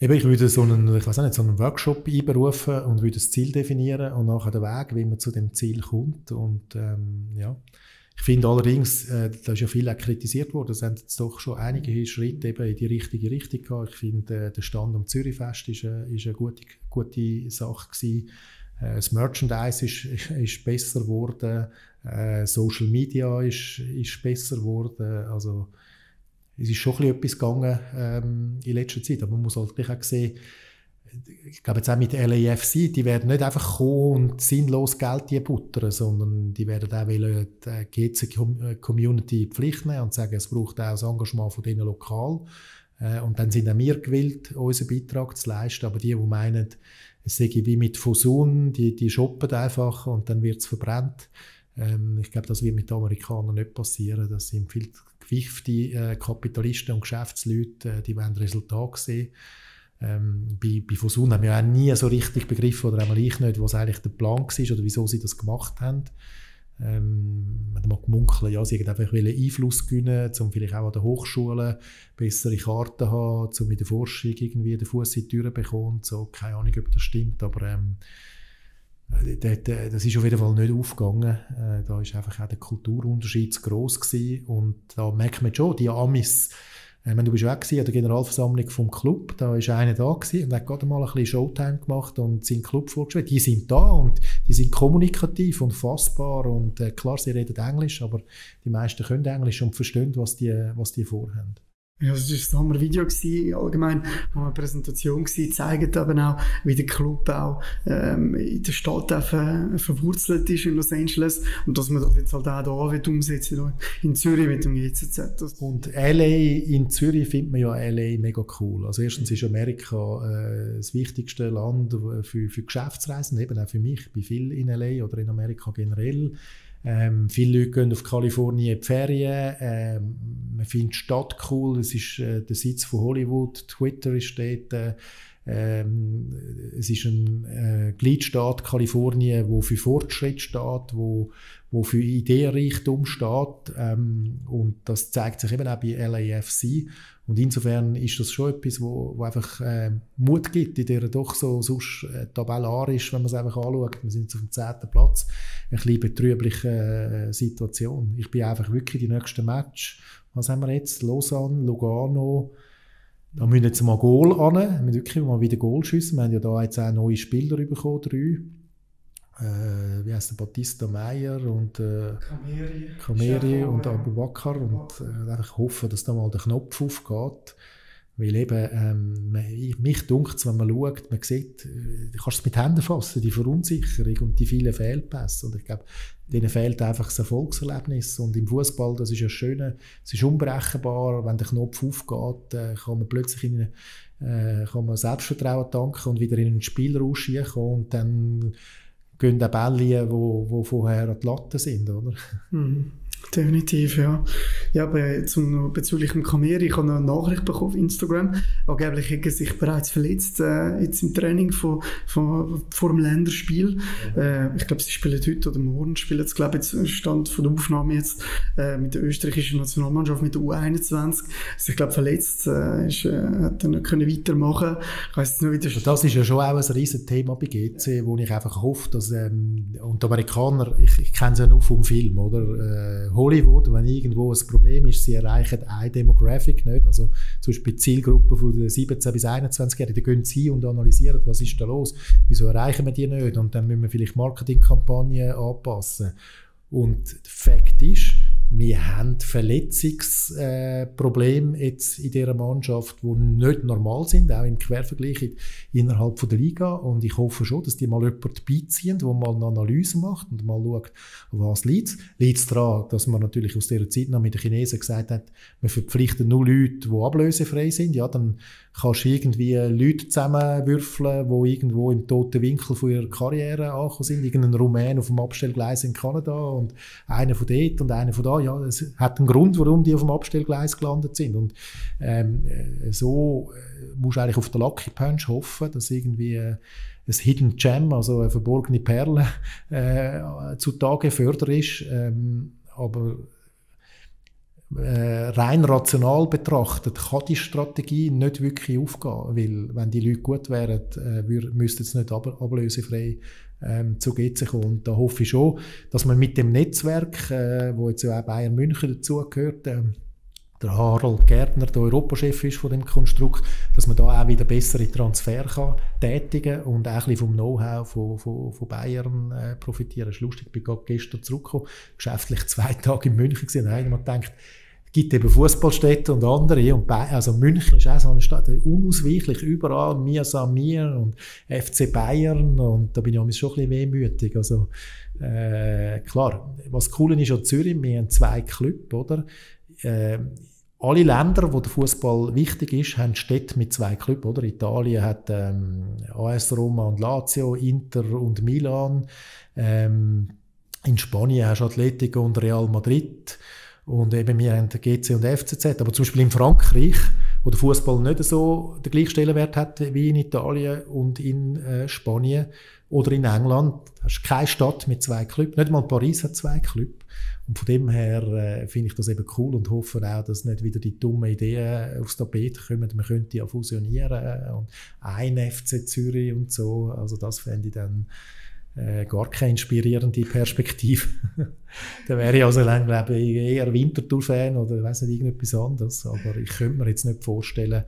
Eben, ich würde so einen, ich weiß nicht, so einen Workshop einberufen und würde das Ziel definieren und nachher den Weg, wie man zu dem Ziel kommt. Und ähm, ja, ich finde allerdings, äh, da ist ja viel auch kritisiert worden, es haben doch schon einige Schritte eben in die richtige Richtung gehabt. Ich finde, äh, der Stand am Zürichfest ist, äh, ist eine gute, gute Sache gewesen. Äh, das Merchandise ist, ist, besser geworden, äh, Social Media ist, ist besser geworden, also es ist schon etwas gegangen ähm, in letzter Zeit, aber man muss halt auch sehen, ich glaube jetzt auch mit LAFC, die werden nicht einfach kommen und sinnlos Geld buttern, sondern die werden auch wollen, die GC-Community Pflicht nehmen und sagen, es braucht auch das Engagement von denen lokal. Äh, und dann sind auch wir gewillt, unseren Beitrag zu leisten. Aber die, die meinen, es sei wie mit Fusion, die, die shoppen einfach und dann wird es verbrennt. Ähm, ich glaube, das wird mit den Amerikanern nicht passieren. Das sind viel gewichtige äh, Kapitalisten und Geschäftsleute, äh, die wollen Resultate sehen. Ähm, bei, bei Fosun haben wir auch nie so richtig begriffen, oder einmal ich nicht, was eigentlich der Plan war oder wieso sie das gemacht haben. Ähm, man mag munkeln, ja, sie einfach Einfluss gewinnen, um vielleicht auch an der Hochschule bessere Karten zu haben, um in der Forschung irgendwie den Fuß in die Tür zu bekommen. So, keine Ahnung, ob das stimmt, aber ähm, das ist auf jeden Fall nicht aufgegangen. Äh, da ist einfach auch der Kulturunterschied zu gross gewesen. und da merkt man schon, die Amis ich meine, du bist weg an der Generalversammlung vom Club, da ist einer da und hat gerade mal ein bisschen Showtime gemacht und seinen Club vorgestellt. Die sind da und die sind kommunikativ und fassbar und äh, klar, sie reden Englisch, aber die meisten können Englisch und verstehen, was die, was die vorhaben. Ja, es war ein hammer Video gewesen, allgemein, war eine Präsentation gewesen, zeigt eben auch, wie der Club auch ähm, in der Stadt ver verwurzelt ist in Los Angeles und dass man das jetzt halt auch hier umsetzen in Zürich mit dem GZZ. Und LA in Zürich findet man ja LA mega cool. Also erstens ist Amerika äh, das wichtigste Land für, für Geschäftsreisen, eben auch für mich. Ich bin viel in LA oder in Amerika generell. Ähm, viele Leute gehen auf Kalifornien in die Ferien. Ähm, man findet die Stadt cool. Es ist äh, der Sitz von Hollywood. Twitter ist dort. Äh, ähm, es ist ein äh, Gliedstaat Kalifornien, wo für Fortschritt steht, wo, wo für Ideenreichtum steht. Ähm, und das zeigt sich eben auch bei LAFC. Und insofern ist das schon etwas, wo, wo einfach äh, Mut gibt, in der doch so sonst äh, tabellar ist, wenn man es einfach anschaut. Wir sind jetzt auf dem zehnten Platz, eine bisschen betrübliche äh, Situation. Ich bin einfach wirklich die nächsten Match. Was haben wir jetzt? Lausanne, Lugano. Da müssen jetzt mal Goal an. Wir müssen wirklich mal wieder Goal schiessen. Wir haben ja da jetzt auch neue Spieler bekommen, drei äh, wie heißt der, Batista Meyer und äh, Kameri, Kameri und Abu Bakr und äh, einfach hoffen, dass da mal der Knopf aufgeht. Weil eben, ähm, mich dunkt wenn man schaut, man sieht, äh, du kannst es mit Händen fassen, die Verunsicherung und die vielen Fehlpässe. Und ich glaube, denen fehlt einfach das Erfolgserlebnis. Und im Fußball, das ist ja schön, es ist unberechenbar. Wenn der Knopf aufgeht, äh, kann man plötzlich in eine, äh, kann man Selbstvertrauen tanken und wieder in einen Spielrausch kommen und dann gehen auch Bälle, die vorher an die Latte sind, oder? Mhm. Definitiv, ja. Ja, aber zum, bezüglich dem Kameri, ich habe noch eine Nachricht bekommen auf Instagram. Angeblich hat er sich bereits verletzt, äh, jetzt im Training von, von, vor dem Länderspiel. Mhm. Äh, ich glaube, sie spielen heute oder morgen, spielen jetzt, glaube ich, jetzt Stand von der Aufnahme jetzt äh, mit der österreichischen Nationalmannschaft, mit der U21. Also ich glaube, verletzt, äh, ist, äh, hat er nicht können weitermachen Ich weiss nicht, wie das, das ist ja schon auch ein riesen Thema bei GC, wo ich einfach hoffe, dass, ähm, und die Amerikaner, ich, ich kenne sie ja nur vom Film, oder? Hollywood, wenn irgendwo ein Problem ist, sie erreichen eine Demographic nicht. Also zum Beispiel die Zielgruppe von den 17- bis 21-Jährigen, die gehen sie und analysieren, was ist da los, wieso erreichen wir die nicht und dann müssen wir vielleicht Marketingkampagnen anpassen. Und Fakt ist, wir haben Verletzungsprobleme äh, jetzt in dieser Mannschaft, die nicht normal sind, auch im Quervergleich innerhalb der Liga. Und ich hoffe schon, dass die mal jemand beiziehen, der mal eine Analyse macht und mal schaut, was liegt. Liegt es daran, dass man natürlich aus dieser Zeit noch mit den Chinesen gesagt hat, wir verpflichten nur Leute, die ablösefrei sind. Ja, dann kannst du irgendwie Leute zusammenwürfeln, die irgendwo im toten Winkel von ihrer Karriere angekommen sind. Irgendein Rumän auf dem Abstellgleis in Kanada und einer von dort und einer von da ja, es hat einen Grund, warum die auf dem Abstellgleis gelandet sind. Und ähm, äh, so äh, musst du eigentlich auf den Lucky Punch hoffen, dass irgendwie äh, ein Hidden Gem, also eine verborgene Perle, äh, zutage fördert ist. Ähm, aber rein rational betrachtet kann die Strategie nicht wirklich aufgehen, weil wenn die Leute gut wären, äh, müssten sie nicht ab ablösefrei ähm, zu GC kommen. Und da hoffe ich schon, dass man mit dem Netzwerk, äh, wo jetzt ja auch Bayern München dazugehört, äh, der Harald Gärtner, der Europachef ist von dem Konstrukt, dass man da auch wieder bessere Transfer kann tätigen und auch ein vom Know-how von, von, von Bayern äh, profitieren. Das ist lustig, ich bin gerade gestern zurückgekommen, geschäftlich zwei Tage in München gewesen, und hat gedacht, gibt eben Fußballstädte und andere. Und bei, also München ist auch so eine Stadt, unausweichlich, überall Mir Samir und FC Bayern. Und da bin ich schon ein bisschen wehmütig. Also, äh, klar, was cool ist an Zürich, wir haben zwei Clubs, oder? Äh, alle Länder, wo der Fußball wichtig ist, haben Städte mit zwei Clubs, oder? Italien hat ähm, AS Roma und Lazio, Inter und Milan. Ähm, in Spanien hast du Atletico und Real Madrid. Und eben, wir haben GC und FCZ. Aber zum Beispiel in Frankreich, wo der Fußball nicht so den gleichen Stellenwert hat wie in Italien und in äh, Spanien oder in England, hast du keine Stadt mit zwei Clubs. Nicht mal Paris hat zwei Clubs. Und von dem her äh, finde ich das eben cool und hoffe auch, dass nicht wieder die dummen Ideen aufs Tapet kommen. Man könnte ja fusionieren und ein FC Zürich und so. Also das fände ich dann äh, gar keine inspirierende Perspektive. dann wäre ich also dann, glaube ich, eher Winterthur-Fan oder weiß nicht, irgendetwas anderes. Aber ich könnte mir jetzt nicht vorstellen,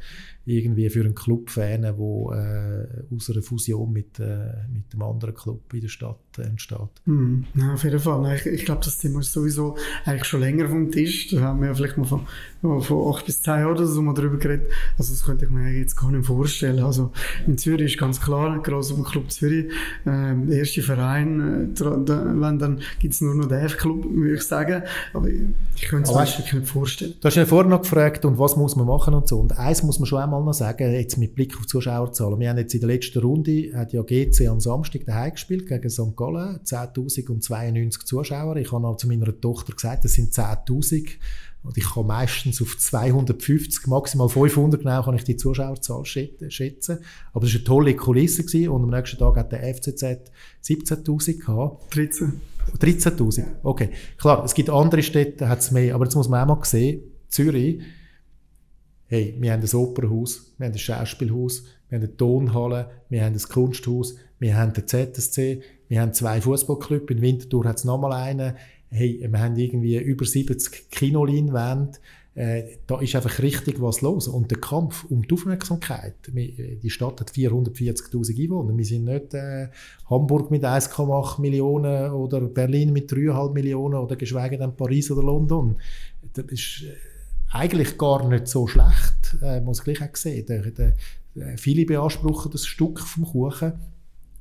irgendwie für einen Club-Fan, der äh, aus einer Fusion mit, äh, mit einem anderen Club in der Stadt entsteht. Mm, ja, auf jeden Fall. Ich, ich glaube, das Thema ist sowieso eigentlich schon länger vom Tisch. Da haben wir ja vielleicht mal von, von acht bis zehn Jahren oder so mal darüber geredet. Also das könnte ich mir jetzt gar nicht vorstellen. Also in Zürich ist ganz klar, im Club Zürich, äh, der erste Verein, äh, wenn dann gibt es nur noch den F-Club, würde ich sagen. Aber ich könnte es mir wirklich nicht vorstellen. Du hast ja vorhin noch gefragt, und was muss man machen und so. Und eins muss man schon einmal noch sagen, jetzt mit Blick auf die Zuschauerzahlen. Wir haben jetzt in der letzten Runde, hat ja GC am Samstag daheim gespielt gegen St. Gallen, 10.092 Zuschauer. Ich habe auch zu meiner Tochter gesagt, das sind 10.000. Und ich kann meistens auf 250, maximal 500 genau kann ich die Zuschauerzahl schätzen. Aber es war eine tolle Kulisse gewesen. und am nächsten Tag hat der FCZ 17.000 gehabt. 13. 13.000, okay. Klar, es gibt andere Städte, hat es mehr, aber jetzt muss man auch mal sehen, Zürich, hey, wir haben ein Opernhaus, wir haben ein Schauspielhaus, wir haben eine Tonhalle, wir haben ein Kunsthaus, wir haben den ZSC, wir haben zwei Fußballclubs, in Winterthur hat es nochmal einen, hey, wir haben irgendwie über 70 Kinoleinwände, äh, da ist einfach richtig was los. Und der Kampf um die Aufmerksamkeit, die Stadt hat 440.000 Einwohner. Wir sind nicht äh, Hamburg mit 1,8 Millionen oder Berlin mit 3,5 Millionen oder geschweige denn Paris oder London. Das ist äh, eigentlich gar nicht so schlecht, äh, muss ich gleich auch sehen. Der, der, viele beanspruchen das Stück vom Kuchen.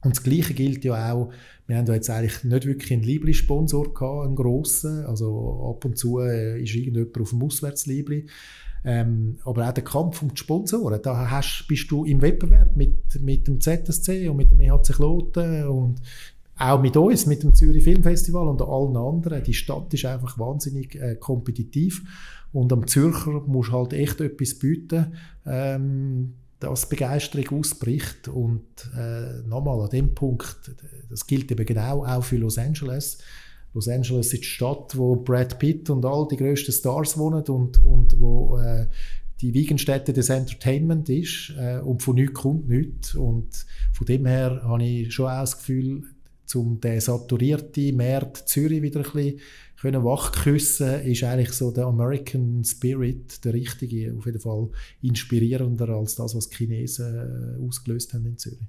Und das Gleiche gilt ja auch, wir haben jetzt eigentlich nicht wirklich einen Lieblingssponsor gehabt, einen grossen. Also ab und zu äh, ist irgendjemand auf dem Auswärtsliebli. Ähm, aber auch der Kampf um die Sponsoren, da hast, bist du im Wettbewerb mit, mit dem ZSC und mit dem EHC Kloten und auch mit uns, mit dem Zürich Filmfestival und allen anderen, die Stadt ist einfach wahnsinnig äh, kompetitiv und am Zürcher muss halt echt etwas bieten, ähm, dass Begeisterung ausbricht und äh, nochmal an dem Punkt, das gilt eben genau auch für Los Angeles. Los Angeles ist die Stadt, wo Brad Pitt und all die größten Stars wohnen und, und wo äh, die Wiegenstätte des Entertainment ist äh, und von nichts kommt nichts. Und von dem her habe ich schon auch das Gefühl, um den saturierten Markt Zürich wieder ein bisschen können wachküssen, ist eigentlich so der American Spirit der richtige, auf jeden Fall inspirierender als das, was die Chinesen äh, ausgelöst haben in Zürich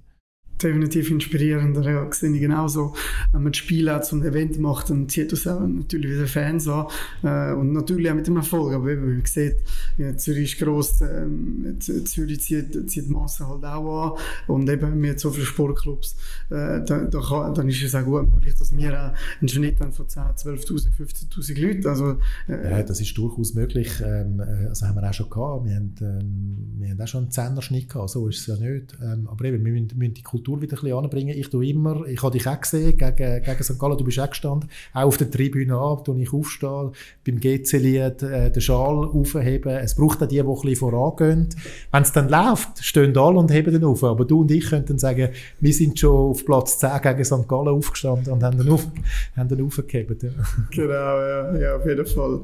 definitiv inspirierender. Ja, sehe ich genauso. Wenn man Spiele hat und Event macht, dann zieht das auch natürlich wieder Fans an. Äh, und natürlich auch mit dem Erfolg. Aber wie man sieht, ja, Zürich ist gross, ähm, Zürich zieht, zieht die Masse halt auch an. Und eben mit so vielen Sportclubs, äh, da, da dann ist es auch gut möglich, dass wir einen Schnitt haben von 10, 12.000, 15.000 Leuten. Also, äh, ja, das ist durchaus möglich. Ähm, äh, also haben wir auch schon gehabt. Wir haben, ähm, wir haben auch schon einen Zehner-Schnitt gehabt. So ist es ja nicht. Ähm, aber eben, wir müssen, müssen die Kultur Kultur wieder ein bisschen anbringen. Ich tue immer, ich habe dich auch gesehen, gegen, gegen St. Gallen, du bist auch gestanden, auch auf der Tribüne ab, wo ich aufstehe, beim GC-Lied äh, den Schal aufheben. Es braucht auch die, die ein bisschen vorangehen. Wenn es dann läuft, stehen alle und heben den auf. Aber du und ich könnten sagen, wir sind schon auf Platz 10 gegen St. Gallen aufgestanden und haben den, auf, haben den aufgehebt. Ja. Genau, ja, ja, auf jeden Fall.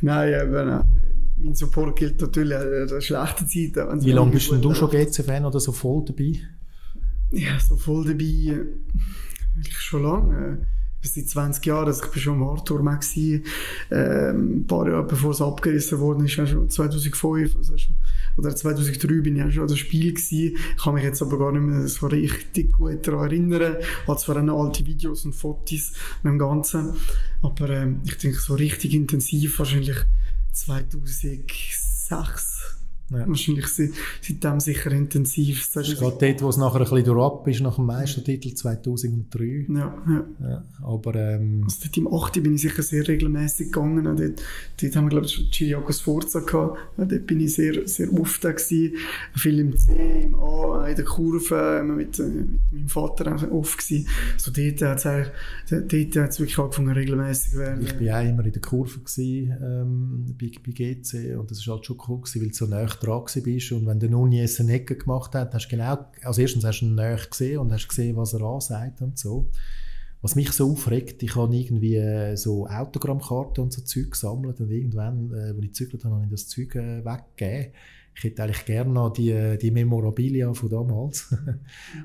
Nein, eben, mein Support gilt natürlich der schlechten Zeiten. Wie lange bist denn du schon GC-Fan oder so voll dabei? Ja, so voll dabei, eigentlich schon lange. Seit 20 Jahren, also ich bin schon im Hardtour gewesen, äh, ein paar Jahre bevor es abgerissen worden ist, schon 2005, also schon, oder 2003 bin ich auch schon an das Spiel gewesen. Ich kann mich jetzt aber gar nicht mehr so richtig gut daran erinnern. Ich habe zwar auch alte Videos und Fotos mit dem Ganzen, aber äh, ich denke so richtig intensiv wahrscheinlich 2006 ja. Wahrscheinlich seitdem sicher intensiv. Das ist gerade dort, wo es nachher ein bisschen durch ist, nach dem Meistertitel 2003. Ja, ja. ja aber, ähm, also dort im 8. bin ich sicher sehr regelmäßig gegangen. Dort, dort haben wir, glaube ich, Chiriakos Forza gehabt. Dort bin ich sehr, sehr oft da gewesen. Viel im C, im A, in der Kurve, mit, äh, mit meinem Vater oft gewesen. So dort hat es dort hat's wirklich angefangen, regelmäßig zu werden. Ich war auch immer in der Kurve gewesen, ähm, bei, bei GC und das war halt schon cool gewesen, weil es so nah dran bist und wenn der Nunez eine Ecke gemacht hat, hast du genau, als erstens hast du ihn näher gesehen und hast gesehen, was er ansagt und so. Was mich so aufregt, ich habe irgendwie äh, so Autogrammkarten und so Zeug gesammelt und irgendwann, äh, als ich gezügelt habe, habe ich das Zeug äh, weggegeben ich hätte eigentlich gerne noch die, die Memorabilia von damals.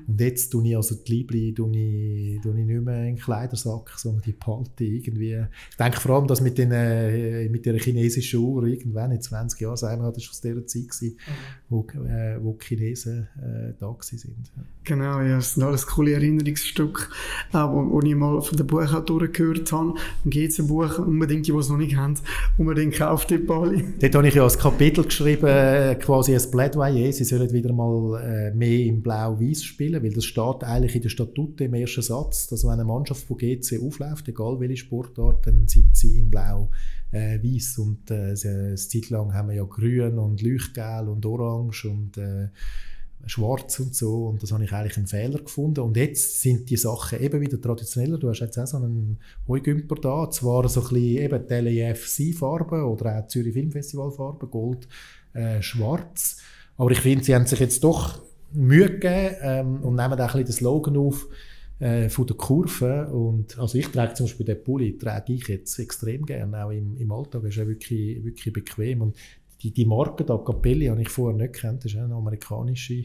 und jetzt tue ich also die Liebli tue ich, tue ich nicht mehr in den Kleidersack, sondern die behalte irgendwie. Ich denke vor allem, dass mit, den, äh, mit der chinesischen Uhr irgendwann in 20 Jahren, sagen wir, das war aus dieser Zeit, gewesen, mhm. wo, äh, wo die Chinesen äh, da sind. Genau, ja, das sind alles coole Erinnerungsstücke, auch wo, ich mal von der Buchautoren gehört habe. Ein GC-Buch, unbedingt die, die es noch nicht haben, unbedingt kauft die Bali. Dort habe ich ja ein Kapitel geschrieben, quasi ein Plädoyer, sie sollen wieder mal äh, mehr im Blau-Weiß spielen, weil das steht eigentlich in der Statute im ersten Satz, dass wenn eine Mannschaft von GC aufläuft, egal welche Sportart, dann sind sie in Blau äh, und äh, eine Zeit lang haben wir ja grün und leuchtgel und orange und äh, schwarz und so. Und das habe ich eigentlich einen Fehler gefunden. Und jetzt sind die Sachen eben wieder traditioneller, du hast jetzt auch so einen Heugümper da, zwar so ein bisschen eben die LEFC-Farben oder auch Zürich Filmfestival-Farben, Gold, äh, schwarz. Aber ich finde, sie haben sich jetzt doch Mühe gegeben ähm, und nehmen auch ein bisschen den Slogan auf äh, von der Kurve. Und, also ich trage zum Beispiel den Pulli, trage ich jetzt extrem gerne, auch im, im Alltag. ist ja wirklich, wirklich bequem. Und die, die Marke da, Capelli, habe ich vorher nicht gekannt. Das ist eine amerikanische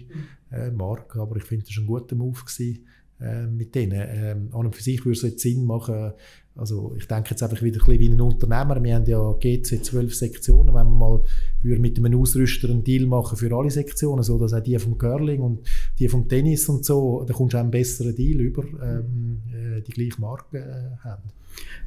äh, Marke, aber ich finde, das war ein guter Move gewesen, äh, mit denen. Ähm, an und für sich würde es jetzt Sinn machen, also ich denke jetzt einfach wieder ein bisschen wie ein Unternehmer. Wir haben ja GC 12 Sektionen. Wenn wir mal mit einem Ausrüster einen Deal machen für alle Sektionen, so dass auch die vom Curling und die vom Tennis und so, da kommst du auch einen besseren Deal über, ähm, äh, die gleiche Marke äh, haben.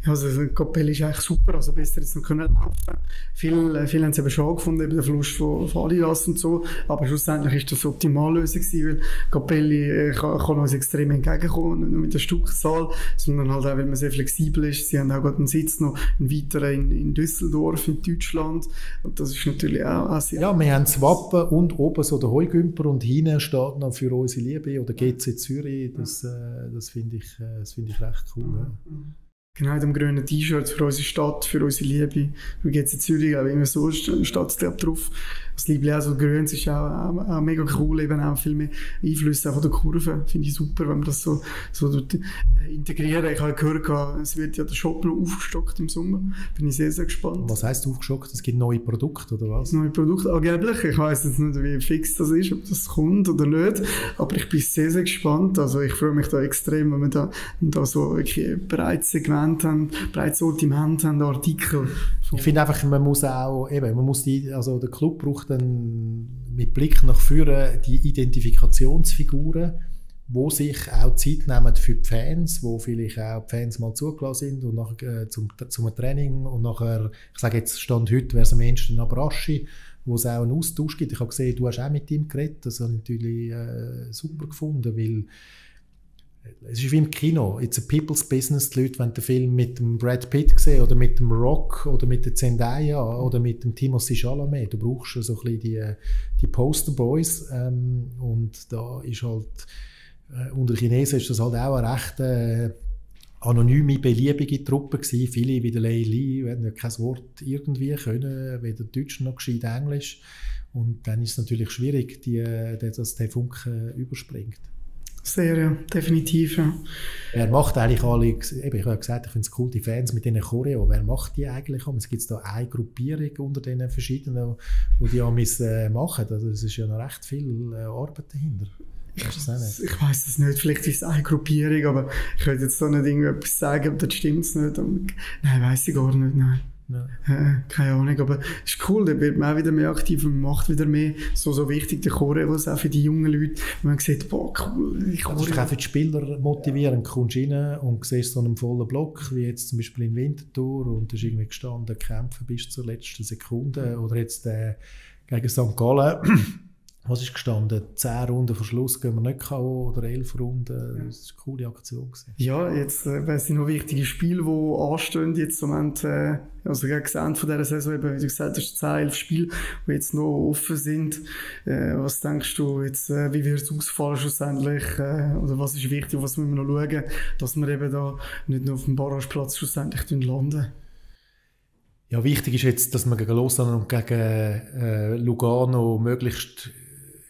Ja, also die Kapelle ist eigentlich super, also besser jetzt noch können laufen. Viele, viele haben es eben schon gefunden, eben der Verlust von, von Adidas und so, aber schlussendlich ist das eine optimale Lösung gewesen, weil Kapelle äh, kann, kann uns extrem entgegenkommen, nicht nur mit der Stückzahl, sondern halt auch, weil man sehr flexibel ist. Sie haben auch gerade einen Sitz noch einen weiteren in, in Düsseldorf, in Deutschland und das ist natürlich auch, auch sehr... Ja, wir haben das Wappen und oben so der Heugümper und hinten steht noch für unsere Liebe oder GC Zürich, das, äh, das finde ich, äh, find ich recht cool. Ja. Genau, dem grünen T-Shirt für unsere Stadt, für unsche Liebe. Wie geht es in Zürich, auch immer so steht drauf. Das Liebling auch so grün, ist auch, auch, auch, mega cool, eben auch viel mehr Einflüsse von der Kurve. Finde ich super, wenn man das so, so äh, integrieren. Ich habe gehört, es wird ja der Shop noch aufgestockt im Sommer. Bin ich sehr, sehr gespannt. Was heisst aufgestockt? Es gibt neue Produkte, oder was? Neue Produkte, angeblich. Ich weiß jetzt nicht, wie fix das ist, ob das kommt oder nicht. Aber ich bin sehr, sehr gespannt. Also ich freue mich da extrem, wenn wir da, da so wirklich breites Segment haben, breites Sortiment haben, Artikel. Ich finde einfach, man muss auch, eben, man muss die, also der Club braucht braucht dann mit Blick nach vorne die Identifikationsfiguren, wo sich auch Zeit nehmen für die Fans, wo vielleicht auch die Fans mal zugelassen sind und nachher äh, zum, zum Training und nachher, ich sage jetzt Stand heute, wäre es am ehesten Abraschi, wo es auch einen Austausch gibt. Ich habe gesehen, du hast auch mit ihm geredet, das habe ich natürlich äh, super gefunden, weil es ist wie im Kino. It's a people's business. Die Leute, wenn den Film mit dem Brad Pitt sehen oder mit dem Rock oder mit der Zendaya oder mit dem Timothy Chalamet, du brauchst so ein bisschen die, die Poster Boys. Ähm, und da ist halt, äh, unter Chinesen ist das halt auch eine recht äh, anonyme, beliebige Truppe gewesen. Viele wie der Lei Li werden ja kein Wort irgendwie können, weder Deutsch noch gescheit Englisch. Und dann ist es natürlich schwierig, die, dass der Funke überspringt. Sehr, ja, definitiv. Ja. Wer macht eigentlich alle, eben, ich habe gesagt, ich finde es cool, die Fans mit diesen Choreo, wer macht die eigentlich? Es gibt da eine Gruppierung unter den verschiedenen, die die auch äh, machen Also es ist ja noch recht viel äh, Arbeit dahinter. Ich, ich weiß es nicht, vielleicht ist es eine Gruppierung, aber ich könnte jetzt so nicht irgendetwas sagen, aber das stimmt es nicht. nein, weiß ich gar nicht, nein. Ja. Äh, keine Ahnung, aber es ist cool, da wird man auch wieder mehr aktiv und macht wieder mehr. So, so wichtig, der Choreo, was auch für die jungen Leute, man sieht, boah, cool. Das ist auch für die Spieler motivierend. Ja. Du kommst rein und siehst so einen vollen Block, wie jetzt zum Beispiel in Winterthur und da ist irgendwie gestanden, kämpfen bis zur letzten Sekunde. Oder jetzt äh, gegen St. Gallen was ist gestanden? Zehn Runden vor Schluss gehen wir nicht K.O. oder elf Runden. Das war eine coole Aktion. Gewesen. Ja, jetzt äh, es noch wichtige Spiele, die anstehen. Jetzt im Moment, äh, also gegen das Ende von dieser Saison, eben, wie du gesagt hast, zehn, elf Spiele, die jetzt noch offen sind. Äh, was denkst du jetzt, äh, wie wird es ausfallen schlussendlich? Äh, oder was ist wichtig, was müssen wir noch schauen, dass wir eben da nicht nur auf dem Barrageplatz schlussendlich landen? Ja, wichtig ist jetzt, dass wir gegen Lausanne und gegen äh, Lugano möglichst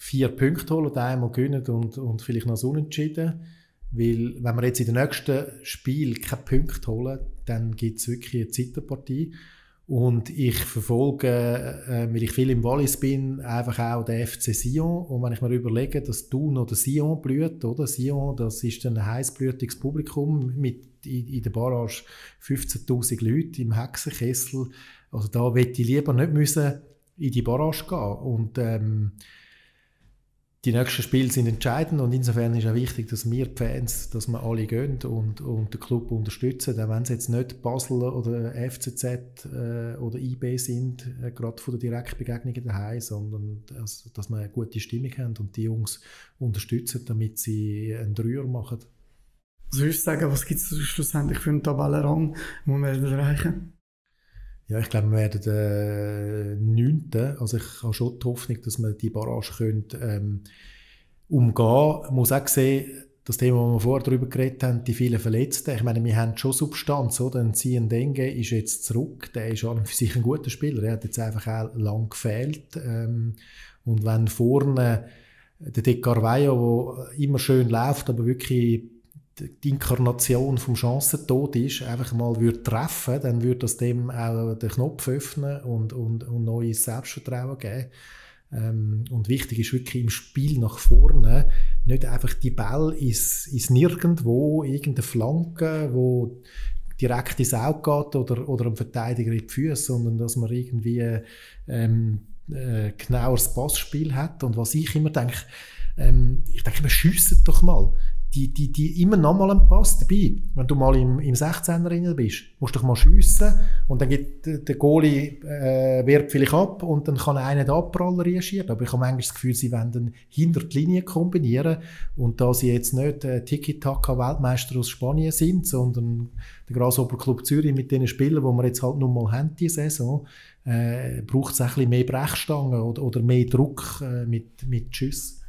vier Punkte holen, einmal gewinnen und, und vielleicht noch so unentschieden. Weil, wenn wir jetzt in den nächsten Spiel keine Punkte holen, dann gibt es wirklich eine Zitterpartie. Und ich verfolge, äh, weil ich viel im Wallis bin, einfach auch den FC Sion. Und wenn ich mir überlege, dass du noch der Sion blüht, oder? Sion, das ist ein heißblütiges Publikum mit in, in der Barrage 15.000 Leute im Hexenkessel. Also da will ich lieber nicht müssen in die Barrage gehen. Und ähm, die nächsten Spiele sind entscheidend und insofern ist auch wichtig, dass wir die Fans, dass wir alle gehen und, und den Club unterstützen, auch wenn es jetzt nicht Basel oder FCZ äh, oder IB sind, äh, gerade von der Direktbegegnungen daheim, sondern dass, dass wir eine gute Stimmung haben und die Jungs unterstützen, damit sie einen Dreier machen. Was würdest du sagen, was gibt es schlussendlich für einen Tabellenrang, den wir erreichen ja, ich glaube, wir werden äh, Neunten. Also ich habe schon die Hoffnung, dass wir die Barrage können, ähm, umgehen Ich muss auch sehen, das Thema, das wir vorher darüber geredet haben, die vielen Verletzten. Ich meine, wir haben schon Substanz, oder? Ein Ziehen Denge ist jetzt zurück. Der ist an für sich ein guter Spieler. Er hat jetzt einfach auch lang gefehlt. Ähm, und wenn vorne der De Carvalho, der immer schön läuft, aber wirklich die Inkarnation vom Chancentod ist, einfach mal würde treffen, dann würde das dem auch den Knopf öffnen und, und, und neues Selbstvertrauen geben. Ähm, und wichtig ist wirklich im Spiel nach vorne nicht einfach die Ball ins, ins Nirgendwo, irgendeine Flanke, wo direkt ins Auge geht oder, oder einem Verteidiger in die Füße, sondern dass man irgendwie ähm, äh, genaueres Passspiel hat. Und was ich immer denke, ähm, ich denke, wir schiessen doch mal die, die, die immer noch mal einen Pass dabei. Wenn du mal im, im 16er drin bist, musst du doch mal schiessen und dann geht der Goalie äh, wehrt vielleicht ab und dann kann einer den Abpraller reinschieben. Aber ich habe manchmal das Gefühl, sie wollen hinter die Linie kombinieren und da sie jetzt nicht äh, Tiki-Taka-Weltmeister aus Spanien sind, sondern der Grasshopper Club Zürich mit den Spielern, die wir jetzt halt nun mal haben, die Saison, äh, braucht es ein bisschen mehr Brechstangen oder, oder mehr Druck äh, mit, mit Schüssen.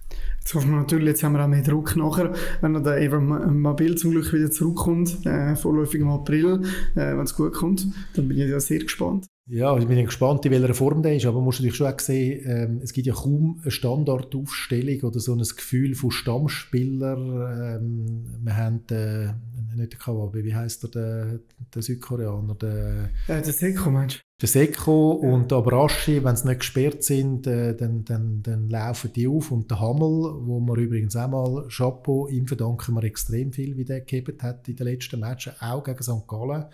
Jetzt hoffen wir natürlich, jetzt haben wir auch mehr Druck nachher, wenn der Ever Mabil zum Glück wieder zurückkommt, äh, vorläufig im April, äh, wenn es gut kommt. Dann bin ich ja sehr gespannt. Ja, ich bin gespannt, in welcher Form der ist, aber man muss natürlich schon auch sehen, ähm, es gibt ja kaum eine Standardaufstellung oder so ein Gefühl von Stammspieler. Ähm, wir haben den, nicht den Kawabe, wie heisst der, der, der Südkoreaner? Der, äh, der Seko, meinst du? Der Seko ja. und der Abrashi, wenn sie nicht gesperrt sind, äh, dann, dann, dann laufen die auf. Und der Hammel, wo wir übrigens auch mal Chapeau, ihm verdanken wir extrem viel, wie der gegeben hat in den letzten Matchen, auch gegen St. Gallen.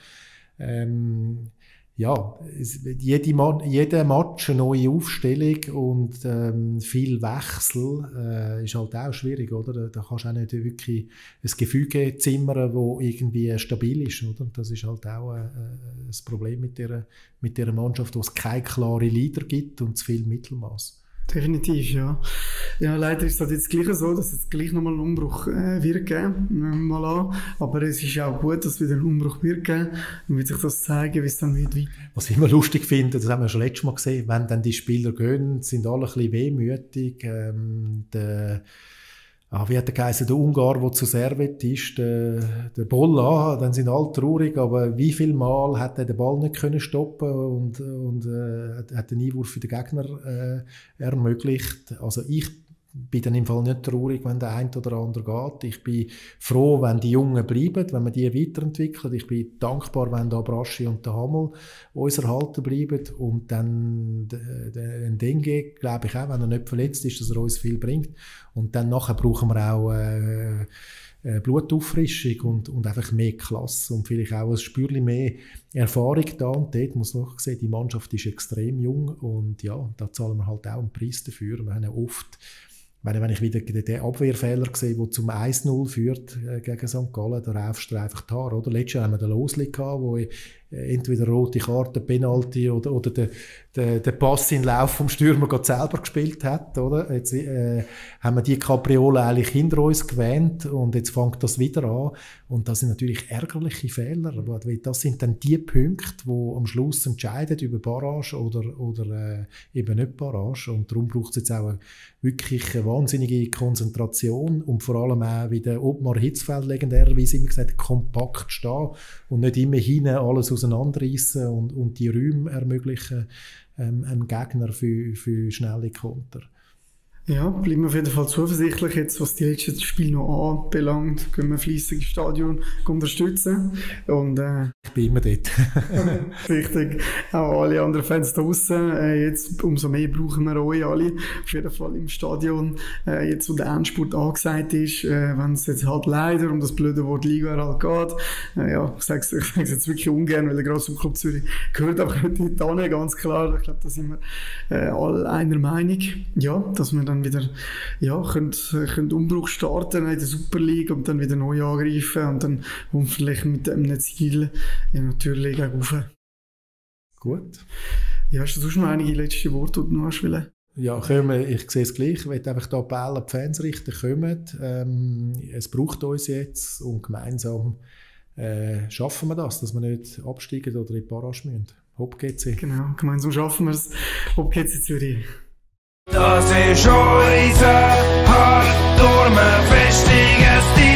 Ähm, ja, jede, jeder Match eine neue Aufstellung und ähm, viel Wechsel äh, ist halt auch schwierig, oder? Da, da kannst du auch nicht wirklich ein Gefüge zimmern, wo irgendwie stabil ist, oder? Das ist halt auch äh, äh ein Problem mit dieser, mit dieser Mannschaft, wo es keine klaren Leader gibt und zu viel Mittelmaß. Definitiv, ja. Ja, leider ist halt jetzt gleich so, dass es gleich nochmal einen Umbruch äh, wird geben, mal an. Aber es ist auch gut, dass wieder einen Umbruch wird geben. Dann wird sich das zeigen, wie es dann wird Was ich immer lustig finde, das haben wir schon letztes Mal gesehen, wenn dann die Spieler gehen, sind alle ein bisschen wehmütig. Ähm, der ah, wie hat der geheißen, der Ungar, der zu Servet ist, der, der Bolla, dann sind alle traurig, aber wie viel Mal hat er den Ball nicht können stoppen und, und äh, hat den Einwurf für den Gegner äh, ermöglicht. Also ich bin dann im Fall nicht traurig, wenn der eine oder andere geht. Ich bin froh, wenn die Jungen bleiben, wenn wir die weiterentwickeln. Ich bin dankbar, wenn da Braschi und der Hammel uns erhalten bleiben. Und dann den Dengue, glaube ich auch, wenn er nicht verletzt ist, dass er uns viel bringt. Und dann nachher brauchen wir auch äh, äh, Blutauffrischung und, und einfach mehr Klasse und vielleicht auch ein Spürchen mehr Erfahrung da. Und dort muss man sehen, die Mannschaft ist extrem jung und ja, da zahlen wir halt auch einen Preis dafür. Wir haben oft wenn ich wieder den Abwehrfehler sehe, der zum 1-0 führt äh, gegen St. Gallen, da raufst du einfach die Haare. Oder? Letztes Jahr haben wir den Losli gehabt, wo entweder rote Karte, Penalty oder, oder der, der, der Pass in Lauf vom Stürmer gerade selber gespielt hat. Oder? Jetzt äh, haben wir die Capriole eigentlich hinter uns gewähnt und jetzt fängt das wieder an. Und das sind natürlich ärgerliche Fehler, weil das sind dann die Punkte, die am Schluss entscheiden über Barrage oder, oder äh, eben nicht Barrage. Und darum braucht es jetzt auch wirklich eine wahnsinnige Konzentration und vor allem auch, wie der Ottmar Hitzfeld legendärerweise immer gesagt hat, kompakt stehen und nicht immer hinten alles auseinanderreißen und, und die Räume ermöglichen ähm, einem Gegner für, für schnelle Konter. Ja, bleiben wir auf jeden Fall zuversichtlich, jetzt, was die letzten Spiele noch anbelangt. Gehen wir fleissig ins Stadion unterstützen. Und, äh, ich bin immer dort. richtig. Auch alle anderen Fans draußen. Äh, jetzt umso mehr brauchen wir euch alle. Auf jeden Fall im Stadion. Äh, jetzt, wo der Endspurt angesagt ist, äh, wenn es jetzt halt leider um das blöde Wort Liga halt geht. Äh, ja, ich sage es jetzt wirklich ungern, weil der grosse Club Zürich gehört aber nicht dort ganz klar. Ich glaube, da sind wir äh, alle einer Meinung. Ja, dass wir dann wieder ja, könnt, könnt Umbruch starten in der Super League und dann wieder neu angreifen und dann hoffentlich mit einem Ziel ja, natürlich auch rauf. Gut. Ja, hast du sonst noch einige letzte Worte, die du noch hast wollen? Ja, kommen, ich sehe es gleich. Ich will einfach da Appell an die Fans richten. Kommen. Ähm, es braucht uns jetzt und gemeinsam äh, schaffen wir das, dass wir nicht absteigen oder in die Barrage müssen. Hopp GC. Genau, gemeinsam schaffen wir es. Hopp GC Zürich. Das ist unser durch wir festigen